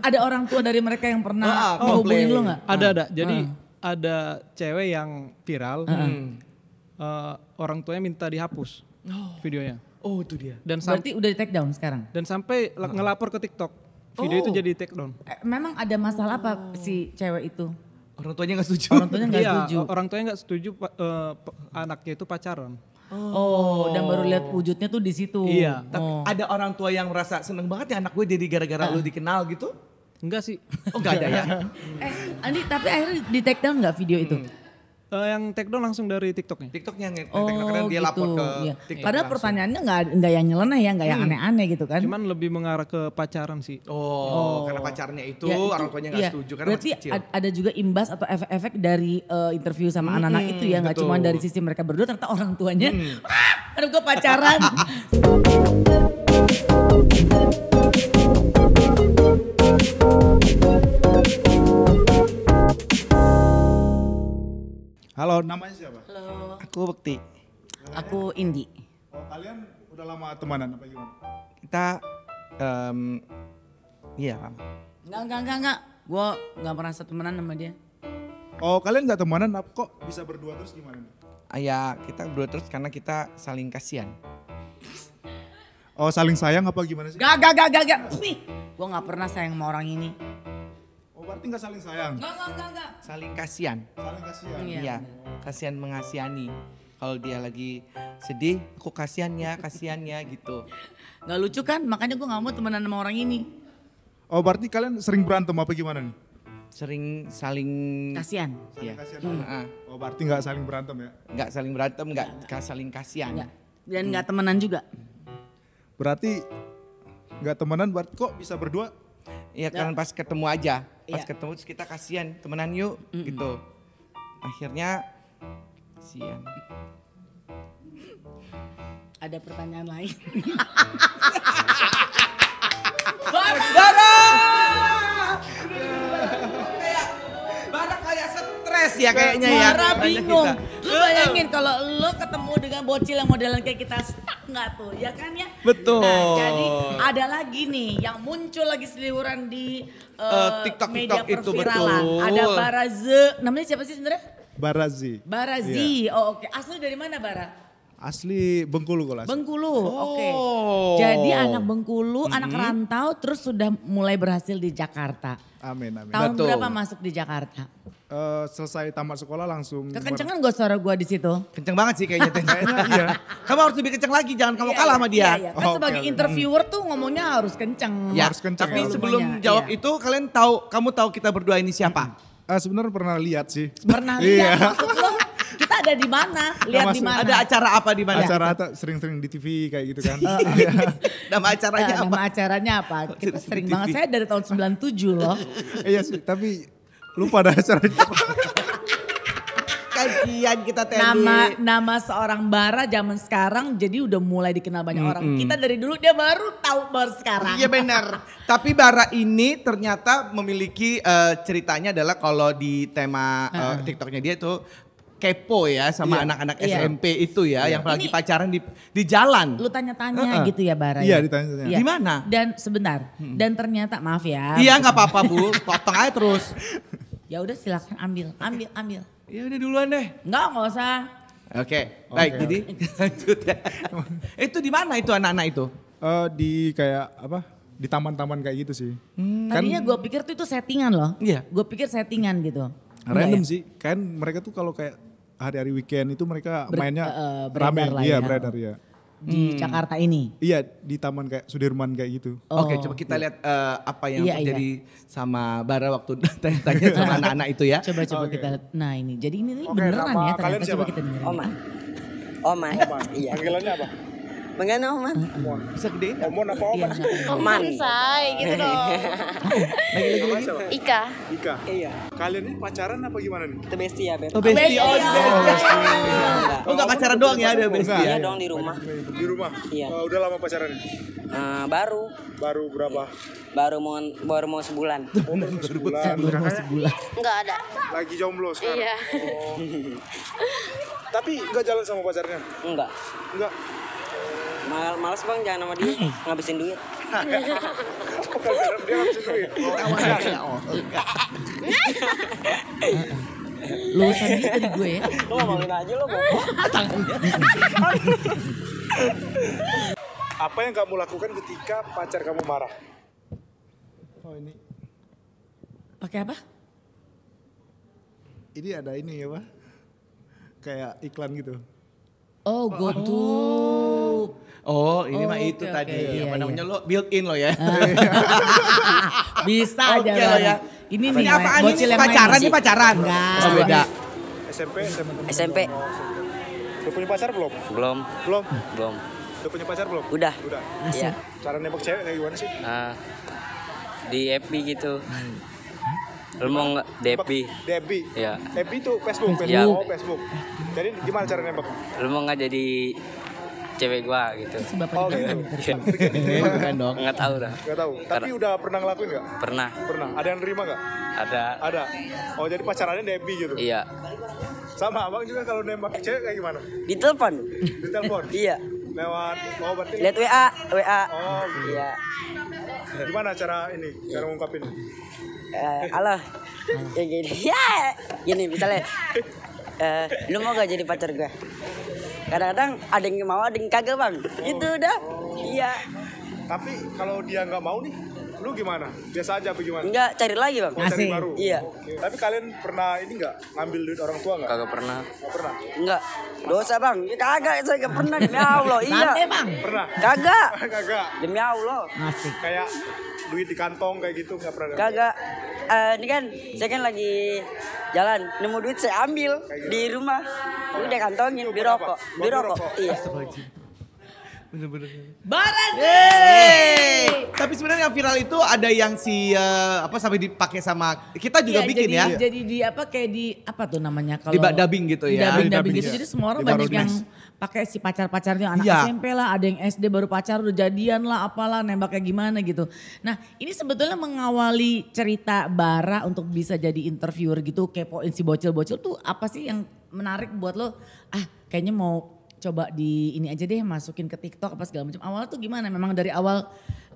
Ada orang tua dari mereka yang pernah Ah, menghubungin komplain. lo nggak? Ada ada. Jadi ada cewek yang viral. eh, orang tuanya minta dihapus videonya. Oh itu dia. Dan Berarti udah di take down sekarang. dan sampai la- ngelapor ke TikTok. Video itu jadi take down. Eh, memang ada masalah apa si cewek itu? Orang tuanya nggak setuju. Orang tuanya nggak Iya, setuju. orang tuanya nggak setuju eh, pa- anaknya itu pacaran. Oh, dan baru lihat wujudnya tuh di situ. Iya. Tapi ada orang tua yang merasa seneng banget ya anak gue jadi gara-gara lu dikenal gitu? Enggak sih. Oh nggak ada ya? Eh, Andi tapi akhirnya di take down nggak video itu? Eh, yang take down langsung dari TikToknya. TikToknya yang Oh, karena dia lapor gitu. ke Iya. TikTok Padahal langsung. pertanyaannya nggak nggak yang nyeleneh ya, nggak yang aneh-aneh gitu kan? Cuman lebih mengarah ke pacaran sih. Oh, karena pacarnya itu, Ya, orang tuanya nggak iya. setuju karena Berarti masih kecil. ad- ada juga imbas atau efek-efek dari eh, interview sama anak-anak itu ya, nggak cuma dari sisi mereka berdua, ternyata orang tuanya, ah, aduh gue pacaran. Halo, namanya siapa? Halo, Aku Bekti. aku Indi. Oh, kalian udah lama temenan apa gimana? Kita, em, iya lama. Enggak, enggak, enggak, enggak. Gue nggak pernah satu temenan sama dia. Oh, kalian nggak temenan, apa kok bisa berdua terus gimana? nih? Ah, Ya kita berdua terus karena kita saling kasihan. Oh, saling sayang apa gimana sih? Gak, gak, gak, gak, gak. Gue nggak pernah sayang sama orang ini. Berarti nggak saling sayang? Enggak, enggak, enggak, enggak. Saling kasihan. Saling kasihan. Iya. Iya, kasihan mengasihani. Kalau dia lagi sedih, aku kasihan ya, kasihan ya gitu. Nggak lucu kan? Makanya gue nggak mau temenan sama orang ini. Oh, berarti kalian sering berantem apa gimana nih? Sering saling Kasian. ya, Kasihan. Heeh. Oh, berarti nggak saling berantem ya? nggak saling berantem, nggak nggak saling kasihan. Enggak. Dan nggak temenan juga. Berarti nggak temenan, berarti kok bisa berdua? Iya kan pas ketemu aja, pas Iya. ketemu terus kita kasihan temenan yuk gitu. Akhirnya kasihan. Ada pertanyaan lain. Kayak Bara kayak stres ya kayaknya ya. Mara Banyak bingung. kita. Lu bayangin kalau lu ketemu dengan bocil yang modelan kayak kita stuck nggak tuh, ya kan ya? Betul. Nah, jadi ada lagi nih yang muncul lagi seliburan di uh, Eh, TikTok, media TikTok itu betul. Ada Baraze, namanya siapa sih sebenarnya? Barazi. Barazi. Oh oke. Asli dari mana Bara? Asli Bengkulu kalau asli. Bengkulu. Oke. Oh. Jadi anak Bengkulu, anak rantau terus sudah mulai berhasil di Jakarta. Amin, amin. Tahun Betul. berapa masuk di Jakarta? Eh, selesai tamat sekolah langsung. Kekencengan gue suara gue di situ. Kenceng banget sih kayaknya. Kayaknya iya. Kamu harus lebih kenceng lagi, jangan kamu Iya, kalah iya, sama dia. Iya, iya. Kan Oh, sebagai oke. interviewer tuh ngomongnya harus kenceng. Ya, Harus kenceng tapi ya. sebelum jawab iya. itu kalian tahu kamu tahu kita berdua ini siapa? Eh, sebenarnya pernah lihat sih. Pernah Iya. lihat kita ada di mana? Lihat di mana? Ada acara apa di mana? Acara atau sering-sering di TV kayak gitu kan. Nama Eh, acaranya apa? nama acaranya apa? Kita sering banget saya dari tahun 97 loh. iya sih, tapi lupa dah acaranya. Kajian kita tadi. Nama nama seorang Bara zaman sekarang jadi udah mulai dikenal banyak orang. Kita dari dulu dia baru tahu baru sekarang. Iya benar. Tapi Bara ini ternyata memiliki eh, ceritanya adalah kalau di tema eh, TikToknya dia itu kepo ya sama Iya. anak-anak Iya. SMP itu ya yang lagi pacaran di di jalan. Lu tanya-tanya gitu ya Bara. Iya, ya? ditanya-tanya. Iya. Di mana? Dan sebentar. Dan ternyata maaf ya. Iya nggak apa-apa bu, potong aja terus. Ya udah silakan ambil, ambil, ambil. Ya udah duluan deh. Enggak, enggak usah. Oke, baik Oke, jadi lanjut ya. itu di mana itu anak-anak itu? Eh, di kayak apa? Di taman-taman kayak gitu sih. Tadinya gue pikir tuh itu settingan loh. Iya. Gue pikir settingan gitu. Random ya? sih. Kan mereka tuh kalau kayak hari-hari weekend itu mereka Ber- mainnya beredar rame. lah Iya, ya. beredar ya. Di Jakarta ini. Iya, di taman kayak Sudirman kayak gitu. Oke, Oh. coba kita lihat eh, apa yang Iya, terjadi sama Bara waktu tanya-tanya sama anak-anak itu ya. Coba coba kita lihat. Nah ini, jadi ini nih Oke, beneran nama ya kalian ternyata. Coba kita dengerin. Oman. Oman. Iya. Panggilannya apa? Bagaimana Oman? Bisa gedein nggak? Omon apa Iya, Oman? Oman. Say gitu dong. Namanya siapa? Ika. Ika. Iya. Kalian ini pacaran apa gimana nih? Itu bestie ya, Beb. Oh bestie, oh bestie. Enggak. Oh enggak pacaran doang ya, ada bestie Iya ya. dong di rumah. Di rumah? Iya. Eh, udah lama pacaran nih? Eh, baru Baru berapa? baru mau baru mau sebulan. Oh, baru sebulan. Baru mau sebulan. Enggak ada. Lagi jomblo sekarang? Iya. Tapi nggak jalan sama pacarnya? Enggak. Enggak. Mal males Bang jangan sama dia. Ngabisin duit. Dia. Lulusan gitu tadi gue ya. Lu ngomongin aja lo. Apa yang kamu lakukan ketika pacar kamu marah? Oh ini, Pakai apa? ini ada ini ya pak? Kayak iklan gitu. Oh, GoTo. Oh, ini Oh, mah itu oke, tadi. iya, apa iya. namanya lo built in lo ya. Bisa Oke aja lah Bang. ya. Ini Ini nih apaan bocil ini? Pacaran nih pacaran. Enggak. Oh, beda. SMP, SMP. SMP Udah punya pacar belum? belum Belum. belum. Udah punya pacar belum? Udah. Udah. Iya. Cara nembak cewek kayak gimana sih? Ah, di FB gitu. Lu mau nggak FB? Debbie. Ya. Debbie itu Facebook, Facebook. Iya. Oh, Facebook. Jadi gimana cara nembak? Lu mau nggak jadi cewek gua gitu? Bapak Oh, gitu. Bukan dong. Nggak tahu dah. Gak tahu. Tapi udah pernah ngelakuin nggak? Pernah Pernah. Ada yang nerima nggak? ada. Ada. Oh jadi pacarannya Debbie gitu. Iya. Sama abang juga kalau nembak cewek kayak gimana? Di telepon. Di telepon. iya. Lewat. Oh berarti. Lihat WA, WA. Oh gitu. Iya. Gimana cara ini? Cara ngungkapin? Eh, halo. Ya gini. Ya. Gini misalnya. Eh, lu mau gak jadi pacar gue? Kadang-kadang ada yang mau, ada yang kagak bang. Itu udah. Iya. Tapi kalau dia nggak mau nih, lu gimana? Biasa aja apa gimana? Enggak cari lagi bang. Oh, cari baru. Iya. Oke. Tapi kalian pernah ini nggak ngambil duit orang tua nggak? Kagak pernah. Nggak pernah. Enggak. Dosa bang. Ya, Kagak saya gak pernah demi Allah. Iya. Santai bang. Pernah. Kagak. Kagak. Demi Allah. Asik. Kayak duit di kantong kayak gitu nggak pernah. Kagak. Eh, ini kan saya kan lagi jalan nemu duit saya ambil di rumah udah kantongin rokok rokok rokok. iya Barat Yeay. Tapi sebenarnya yang viral itu ada yang si eh, apa sampai dipakai sama kita juga Iya, bikin jadi, ya. Jadi di apa kayak di apa tuh namanya kalau Di dubbing gitu ya. Dubbing, dubbing dubbing, gitu. iya. Jadi semua orang Di banyak yang pakai si pacar-pacarnya anak Iya. SMP lah, ada yang SD baru pacar udah jadian lah, apalah nembaknya gimana gitu. Nah ini sebetulnya mengawali cerita Bara untuk bisa jadi interviewer gitu, kepoin si bocil-bocil tuh apa sih yang menarik buat lo? Ah kayaknya mau coba di ini aja deh masukin ke TikTok apa segala macam. Awalnya tuh gimana? Memang dari awal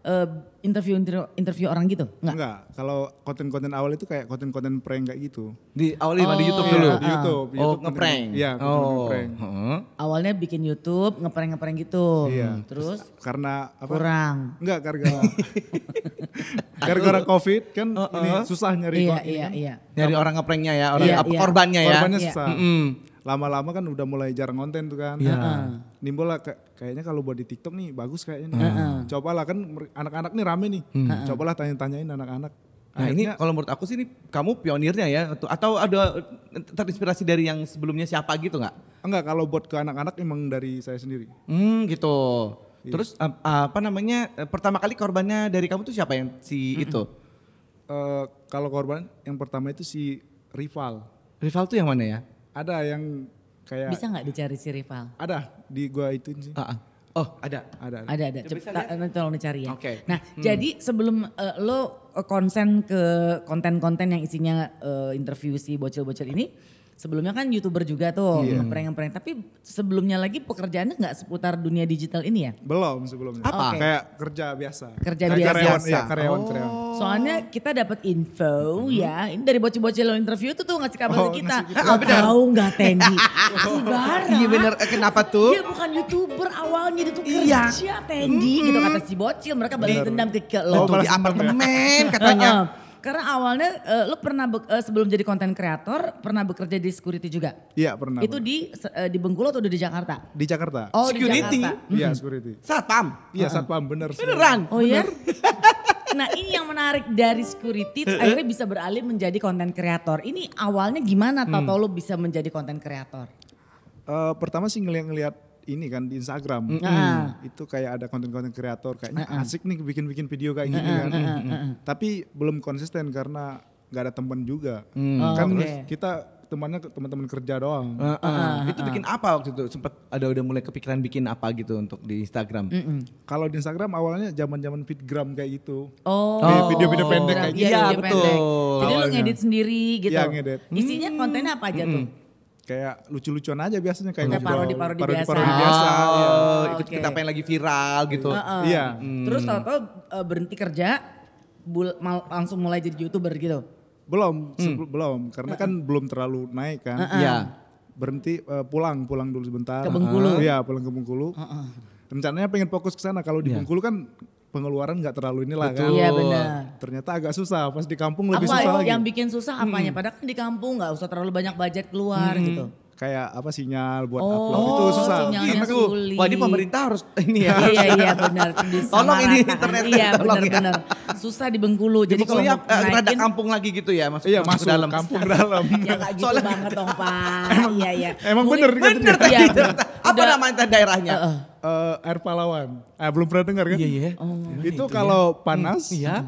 eh, interview interview interview orang gitu? Enggak. Enggak. Kalau konten-konten awal itu kayak konten-konten prank kayak gitu. Di awal di YouTube Oh, dulu. iya. Di YouTube. Oh, YouTube ngeprank. Iya, Oh. ngeprank. Heeh. Awalnya bikin YouTube, ngeprank-ngeprank gitu. Iya. Terus Karena apa? kurang. Enggak, gara-gara gara-gara Covid kan ini susah nyari Iya, iya, kan. iya. Nyari orang ngeprank-nya ya, orang Iya, iya. korbannya ya. Korbannya Iya. susah. Mm-mm. Lama-lama kan udah mulai jarang konten tuh kan. Iya. Nimbul lah kayak- kayaknya kalau buat di TikTok nih bagus kayaknya. nih. Cobalah kan anak-anak nih rame nih. Cobalah tanya-tanyain anak-anak. Nah ini Akhirnya kalau menurut aku sih ini kamu pionirnya ya atau- atau ada terinspirasi dari yang sebelumnya siapa gitu nggak? enggak kalau buat ke anak-anak emang dari saya sendiri. Hmm gitu. Terus ap- apa namanya eh, pertama kali korbannya dari kamu tuh siapa yang si itu? Eh, kalau korban yang pertama itu si rival. Rival tuh yang mana ya? Ada yang kayak Bisa nggak dicari si rival? ada di gua itu sih. Ah. Oh ada. Ada. Ada ada. Coba Coba nanti tolong dicari ya. Oke. Nah, jadi sebelum eh, lo konsen ke konten-konten yang isinya eh, interview si bocil-bocil ini, sebelumnya kan youtuber juga tuh ngeprank-ngeprank. Tapi sebelumnya lagi pekerjaannya nggak seputar dunia digital ini ya? Belum sebelumnya. Apa? Oke. Kayak kerja biasa. Kerja Kayak biasa. Karyawan, Biasa. iya, karyawan, Oh. karyawan. Soalnya kita dapat info ya, ini dari bocil-bocil lo interview tuh tuh ngasih kabar Oh, ke kita. ngasih Lo tahu nggak Tendi? si Bara. Iya bener, Eh, kenapa tuh? Dia bukan youtuber awalnya dia tuh Iya. kerja Tendi gitu kata si bocil. Mereka balas dendam ke, ke lo. Tuh di apartemen katanya. Karena awalnya eh, lo pernah be- eh, sebelum jadi konten kreator pernah bekerja di security juga. Iya pernah. Itu di eh, di Bengkulu atau udah di Jakarta? di Jakarta. Oh Security? di Jakarta. Iya security. Satpam. Iya satpam bener. Beneran. Oh ya? nah ini yang menarik dari security akhirnya bisa beralih menjadi konten kreator. Ini awalnya gimana tau lo bisa menjadi konten kreator? Eh, pertama sih ngeliat-ngeliat ini kan di Instagram. Ah. Itu kayak ada konten-konten kreator kayaknya asik nih bikin-bikin video kayak gini kan. Tapi belum konsisten karena nggak ada teman juga. Kan Oh, oke. kita temannya ke- teman-teman kerja doang. Heeh. Itu bikin apa waktu itu? Sempat ada udah mulai kepikiran bikin apa gitu untuk di Instagram? Kalau di Instagram awalnya zaman-zaman fitgram kayak gitu. Oh, Kayak video-video pendek kayak Iya, gitu. video Iya, pendek. betul. Jadi lo Awalnya. ngedit sendiri gitu. Iya, ngedit. Isinya kontennya apa aja tuh? Kayak lucu-lucuan aja biasanya kayak Kayak ngobrol. parodi-parodi biasa. Parodi-parodi biasa. Oh, iya. ikut oke. kita apa yang lagi viral gitu. Heeh. Iya. Terus tahu-tahu eh, berhenti kerja, bul- mal- langsung mulai jadi youtuber gitu. Belum, sebelum- belum karena kan belum terlalu naik kan. Iya. Berhenti eh, pulang, pulang dulu sebentar. Ke Bengkulu. Iya, pulang ke Bengkulu. Rencananya pengen fokus ke sana. Kalau di Iya. Bengkulu kan pengeluaran nggak terlalu inilah kan. Iya benar. Ternyata agak susah. Pas di kampung lebih Apa susah lagi. yang bikin susah apanya? Padahal kan di kampung nggak usah terlalu banyak budget keluar gitu. Kayak apa sinyal buat Oh, upload itu susah. sinyalnya Gitu. sulit. Wah ini pemerintah harus ini ya. iya iya benar. Tolong ini internetnya, Iya tolong ya. benar-benar. Susah di Bengkulu. Jadi kalau mau eh, rada naikin, kampung lagi gitu ya masuk, Iya masuk dalam. kampung dalam. ya nggak gitu Soalnya- banget dong Pak. Iya iya. Emang bener? Bener tadi. Iya, bener. Apa Udah- namanya daerahnya? Eh, air pahlawan. Ah, belum pernah dengar kan? Iya iya. itu kalau panas, Iya.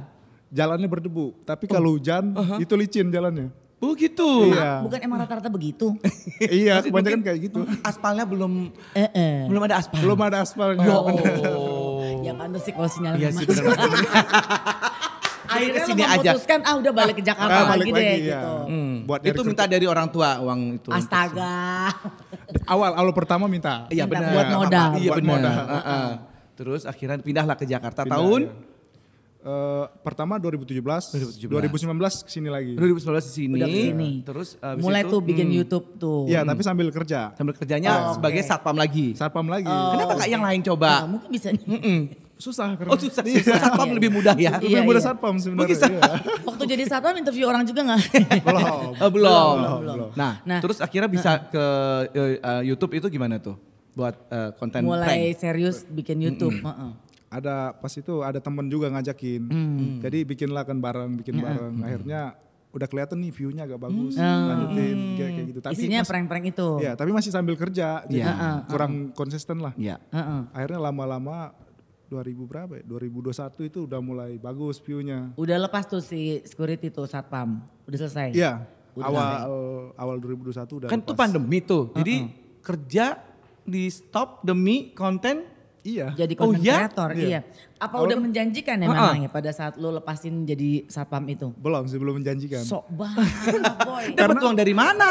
jalannya berdebu. Tapi kalau hujan, itu licin jalannya. Oh gitu. Iya. Bukan emang rata-rata begitu. iya, kebanyakan kayak gitu. Aspalnya belum Eh, eh. belum ada aspal. Belum ada aspalnya. Oh. Ya pantas sih kalau sinyal Iya sih benar. Akhirnya Ke sini lo aja. memutuskan ah udah balik ke Jakarta Ah, lagi balik deh lagi, gitu. iya. Buat itu minta dari orang tua uang itu. Astaga. Awal awal pertama minta. Iya benar. buat modal. Iya Buat benar. modal. Heeh. Terus akhirnya pindahlah ke Jakarta Pindah, tahun ya. Eh, pertama 2017, 2017. 2019 ke sini lagi. 2019 di sini. Udah ke sini. Terus abis Mulai itu, tuh bikin hmm, YouTube tuh. Iya, tapi sambil kerja. sambil kerjanya Oh, sebagai oke. satpam lagi. Satpam lagi. Kenapa nggak yang lain Nah, coba? mungkin bisa Susah karena. Oh susah, susah. satpam lebih mudah ya. Iya, Lebih mudah iya. satpam Oh, sebenarnya. bisa. iya. Waktu jadi satpam interview orang juga nggak? Belum. Oh, belum. belum. Nah, Nah. terus akhirnya bisa ke eh, eh, YouTube itu gimana tuh? Buat eh, konten Mulai prank. serius bikin YouTube. Heeh. Ada pas itu ada temen juga ngajakin. Hmm. Jadi bikinlah kan bareng, bikin bareng. Akhirnya udah kelihatan nih view-nya agak bagus. Hmm. Lanjutin kayak, kayak gitu. Tapi Isinya prank-prank itu. Iya, tapi masih sambil kerja. Jadi Iya. kurang konsisten lah. Iya. Heeh. Akhirnya lama-lama 2000 berapa ya? 2021 itu udah mulai bagus view-nya. Udah lepas tuh si security tuh satpam. Udah selesai. Iya. Udah Awal awal 2021 udah Kan itu lepas. pandemi tuh. Jadi kerja di stop demi konten Iya. Jadi Oh, content iya? creator, Iya. iya. Apa udah menjanjikan ya Heeh. memang ya pada saat lo lepasin jadi satpam itu? Belum sih belum menjanjikan. Sok banget boy. dapat uang dari mana?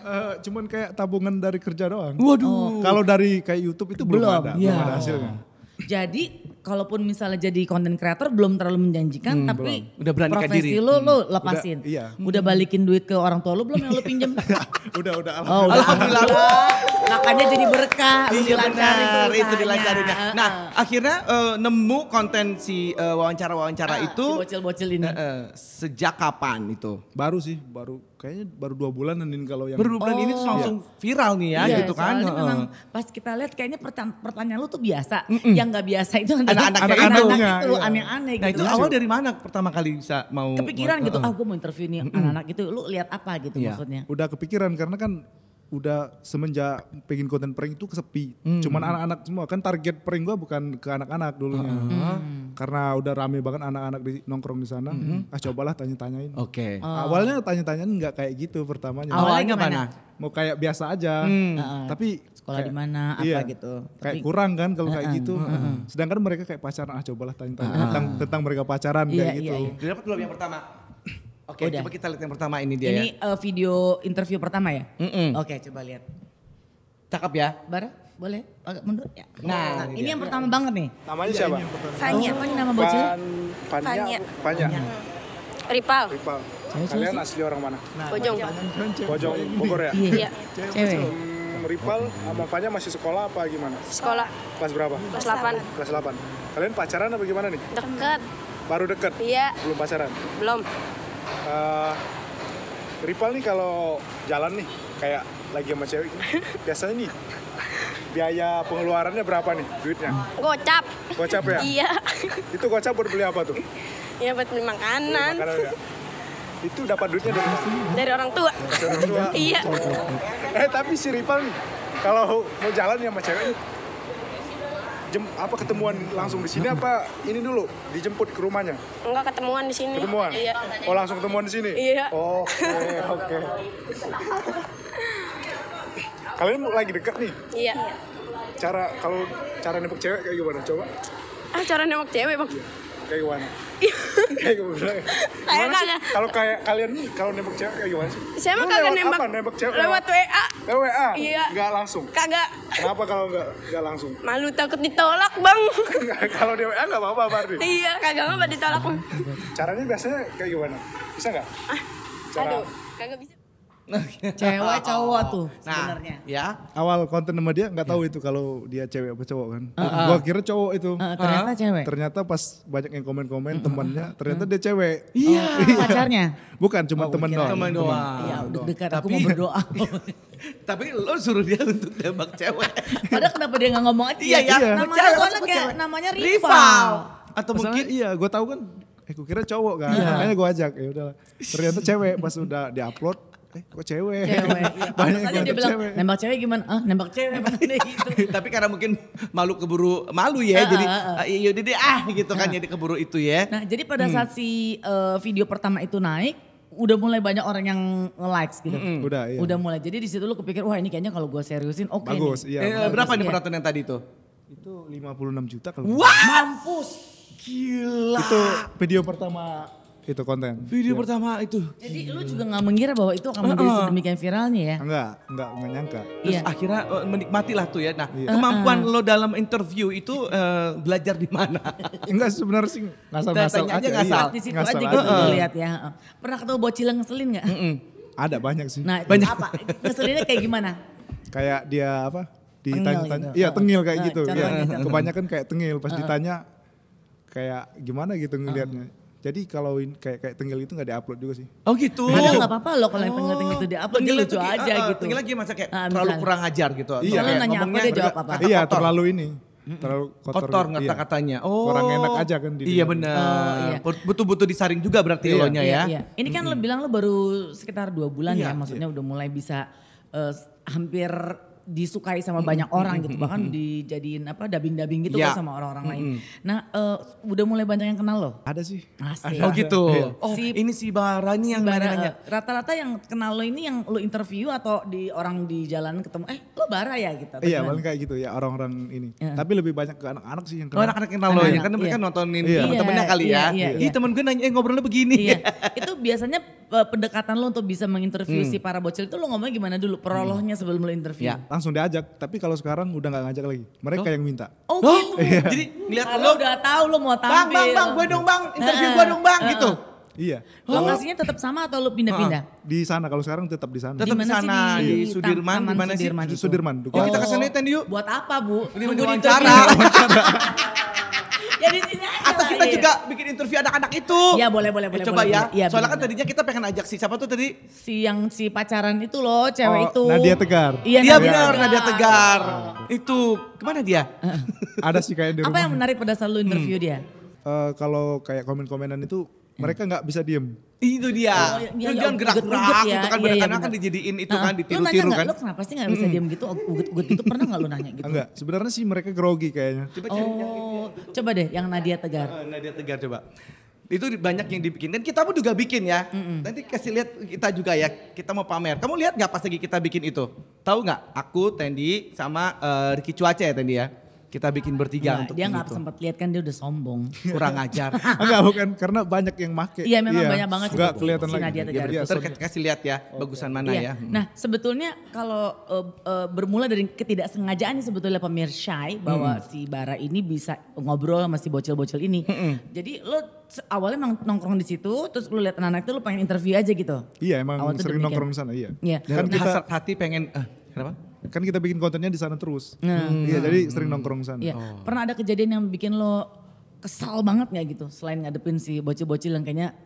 Eh, cuman kayak tabungan dari kerja doang. Waduh. Kalau dari kayak YouTube itu belum, Belum, ada, iya. belum ada hasilnya. Jadi kalaupun misalnya jadi content creator belum terlalu menjanjikan tapi Hmm, Udah berani profesi diri. lo lo lepasin. Udah, iya. Udah balikin duit ke orang tua lo belum yang lo pinjem? udah udah Oh, udah Alhamdulillah. Makanya jadi berkah, lu Iya dilancarin benar, itu dilancarin. Nah, akhirnya eh, nemu konten si eh, wawancara-wawancara Ah, itu si bocil-bocil ini. eh, eh, sejak kapan itu? Baru sih, baru kayaknya baru dua bulanan ini kalau yang Baru bulan ini tuh langsung viral nih ya Iya, gitu kan. soalnya Heeh. memang pas kita lihat kayaknya pertanyaan, pertanyaan lu tuh biasa. Yang nggak biasa itu Anak-anak gitu. itu Iya. aneh-aneh Nah gitu. itu awal dari mana pertama kali bisa mau Kepikiran mau- gitu, ah gue mau interview nih anak-anak itu. Lu lihat apa gitu Iya. maksudnya? udah kepikiran karena kan udah semenjak pengen konten prank itu kesepi. Hmm. Cuman anak-anak semua kan target prank gua bukan ke anak-anak dulunya. Karena udah rame banget anak-anak di nongkrong di sana. Ah cobalah tanya-tanyain. Oke. Awalnya tanya-tanyain nggak kayak gitu pertamanya. Awalnya gimana? mana? Mau kayak biasa aja. Heeh. Tapi Sekolah di mana, apa iya, gitu. Kayak Tapi kurang kan kalau kayak gitu. Sedangkan mereka kayak pacaran. Ah cobalah tanya-tanya tentang tentang mereka pacaran Iya, kayak iya, gitu. iya. Udah dapat belum yang pertama? Oke, Udah. coba kita lihat yang pertama ini dia Ini ya. eh, video interview pertama ya? Mm-mm. Oke coba lihat. Cakep ya. Bara, boleh agak mundur ya? Nah, ini, ini dia. yang pertama banget nih. Namanya siapa? Fanya. Apa nih nama bocilnya? Fanya. Panya. Ripal. Ripal. Cewek, Kalian cowok asli orang mana? Bojong. Bojong Bogor ya? Iya, Iya. cewek. Hmm, Ripal sama Fanya masih sekolah apa gimana? Sekolah Kelas berapa? kelas 8. Kelas 8. Kalian pacaran apa gimana nih? Deket. Baru deket? Iya, Belum pacaran? belum. Eh, Ripal nih kalau jalan nih kayak lagi sama cewek biasanya nih biaya pengeluarannya berapa nih duitnya? Gocap. Gocap ya? Iya. Itu gocap buat beli apa tuh? Ya buat beli makanan Makanan ya? Itu dapat duitnya dari mana? dari orang tua. Dari orang tua. Iya. Eh tapi si Ripal nih kalau mau jalan ya sama cewek jem, apa ketemuan langsung di sini apa ini dulu dijemput ke rumahnya? Enggak ketemuan di sini. Ketemuan? Iya. Oh langsung ketemuan di sini? Iya. Oke oke. Kalian lagi deket nih. Iya. Cara kalau cara nembak cewek kayak gimana? Coba. Ah, cara nembak cewek, Bang. kayak gimana? kayak gimana? Kayak. Kalau kayak kalian nih, kalau nembak cewek kayak gimana sih? Saya mah kagak nembak. Apa? Nembak cewek Lewat WA. Lewat WA? Iya. Nggak langsung? Kagak. Kenapa kalau nggak nggak langsung? Malu takut ditolak bang. kalau di WA nggak apa-apa berarti. iya kagak apa ditolak. Caranya biasanya kayak gimana? Bisa nggak? Cara Aduh kagak bisa. Cewek cowok tuh Nah, sebenarnya. ya. awal konten sama dia nggak tahu itu kalau dia cewek apa cowok kan. Gua kira cowok itu. Eh, ternyata cewek. Ternyata pas banyak yang komen-komen temannya, ternyata dia cewek. Iya. pacarnya. Bukan cuma teman doang. Teman doang. Iya, dekat aku Tapi- mau berdoa. Tapi lo suruh dia untuk tembak cewek. Padahal kenapa dia nggak ngomong aja? Iya, ya. Namanya masuk kayak cewek. namanya Rival. rival. Atau mungkin iya, gue tahu kan. Eh, gue kira cowok kan. Makanya gue ajak ya udahlah. Ternyata cewek pas udah diupload, eh kok cewek? Cewek. Iya. Banyak yang dia bilang, cewek. nembak cewek gimana? Ah, nembak cewek mana gitu. tapi karena mungkin malu keburu malu ya, Ah, jadi ah, ah. iya yaudah deh ah gitu kan jadi keburu itu ya. Nah, jadi pada saat si eh, video pertama itu naik, udah mulai banyak orang yang nge-likes gitu. Udah, iya. Udah mulai. Jadi di situ lu kepikir, wah ini kayaknya kalau gue seriusin oke Bagus, nih. iya. Eh, bagus. berapa nih Iya. penonton yang tadi itu? Itu 56 juta kalau. Mampus. Gila. Itu video pertama itu konten. Video pertama itu. Jadi lu juga gak mengira bahwa itu akan menjadi sedemikian viralnya ya? Enggak, enggak, enggak nyangka. Terus Iya. akhirnya eh, menikmati lah tuh ya. Nah, kemampuan lo dalam interview itu eh, belajar di mana? Enggak sebenarnya sih ngasal-ngasal Tanya aja aja. ngasal. iya. Di situ Ngasal aja gitu aja. lu lihat ya. Pernah ketemu bocil yang ngeselin gak? Ada banyak sih. Nah, Banyak. apa? Ngeselinnya kayak gimana? kayak dia apa? Tengil Ditanya-tanya. gitu. Iya, tengil kayak Nah, gitu. Iya. Kebanyakan kayak tengil pas ditanya kayak gimana gitu ngelihatnya. Jadi kalau in- kayak kayak tengil itu nggak diupload juga sih. Oh gitu. Ada gak apa-apa loh kalau yang tengil-tengil itu dia upload dia lucu aja eh, eh, gitu. Lagi masa kayak Ah, terlalu kurang ajar gitu. Iya. Kayak nanya apa dia jawab apa. kata iya, kotor. terlalu ini. Terlalu kotor. kotor iya. kata-katanya. Oh. Kurang enak aja kan di Iya benar. Oh, iya. Butuh-butuh disaring juga berarti Iya. elonya ya. Iya. Ini kan lo bilang lo baru sekitar dua bulan Iya, ya, maksudnya udah mulai bisa eh, hampir disukai sama banyak orang gitu, bahkan dijadiin apa dubbing-dubbing gitu Iya. kan sama orang-orang lain. Nah, eh, udah mulai banyak yang kenal lo. Ada sih. Asik. Oh gitu. Iya. Oh Si- ini si Bara ini yang Bara, nanya-nanya. eh, Rata-rata yang kenal lo ini yang lo interview atau di orang di jalan ketemu, eh lo Bara ya gitu. Iya, paling kayak gitu ya orang-orang ini. Iya. Tapi lebih banyak ke anak-anak sih yang Oh kenal. anak-anak yang kenal lo ya, kan mereka iya. nontonin Iya. temen-temennya kali iya, ya. iya, Ih iya. temen gue nanya eh, ngobrolnya begini. Iya, itu biasanya eh, pendekatan lo untuk bisa menginterview Hmm. si para bocil itu lo ngomongnya gimana dulu, perolohnya sebelum lo interview. Ya. Langsung diajak, tapi kalau sekarang udah nggak ngajak lagi. Mereka yang minta. Oh, Oh, gitu. jadi ngeliat Kalau lo, udah tahu lo mau bang, tampil. bang, bang, gue dong bang, interview Heeh. gue dong bang, Heeh. gitu. Iya. Lokasinya tetap sama atau lo pindah-pindah? Di sana kalau sekarang tetap di sana. Tetap di sana, Di di Sudirman, di mana sih? Sudirman. Sudirman. Yuk kita ke sana Ten, yuk. Buat apa bu? Ini Nunggu wawancara. interview. ya di sini aja Atau lah, kita iya. juga bikin interview anak-anak itu. Iya, boleh, boleh, Eh, boleh, Coba boleh, ya. boleh. Iya, Soalnya kan benar. tadinya kita pengen ajak si siapa tuh tadi? Si yang si pacaran itu loh, cewek Oh, itu. Nadia Tegar. Iya, Iya Nadia benar, Tegar. Nadia Tegar. Itu ke mana dia? Ada sih kayak di Apa rumah. yang menarik pada saat lo interview Hmm. dia? Eh, kalau kayak komen-komenan itu mereka nggak bisa diem. Itu dia. Oh, iya, Lu iya, jangan gerak-gerak ya. gitu kan. Iya, iya, kan dijadiin itu kan, ditiru-tiru nggak, kan. Lo kenapa sih gak bisa diam gitu, ugut-ugut gitu pernah gak lo nanya gitu? Enggak, sebenarnya sih mereka grogi kayaknya. Oh, coba deh yang Nadia Tegar. Eh, Nadia Tegar coba. Itu banyak yang dibikin dan kita pun juga bikin ya. Nanti kasih lihat kita juga ya. Kita mau pamer. Kamu lihat nggak pas lagi kita bikin itu? Tahu nggak? Aku, Tendi, sama eh, Ricky Cuace ya Tendi ya. Kita bikin bertiga Nggak, untuk dia nggak sempat lihat kan dia udah sombong. Kurang ajar. Enggak, bukan karena banyak yang make. Iya, memang banyak banget sih Enggak si kelihatan Nadia lagi. Iya, iya, Ntar k- kasih lihat ya bagusan mana Iya. ya. Nah sebetulnya kalau eh, eh, bermula dari ketidaksengajaan sebetulnya pemirsa bahwa si Bara ini bisa ngobrol sama si bocil-bocil ini. Jadi lo awalnya emang nongkrong di situ, terus lo lihat anak-anak itu lo pengen interview aja gitu. Iya, emang Awal sering nongkrong di sana, iya. Iya. Dan Kan kita hasrat hati pengen, eh, kenapa? Kan kita bikin kontennya di sana terus. Nah. Iya, jadi sering nongkrong sana. Iya. Pernah ada kejadian yang bikin lo kesal banget nggak gitu? Selain ngadepin si bocil-bocil yang kayaknya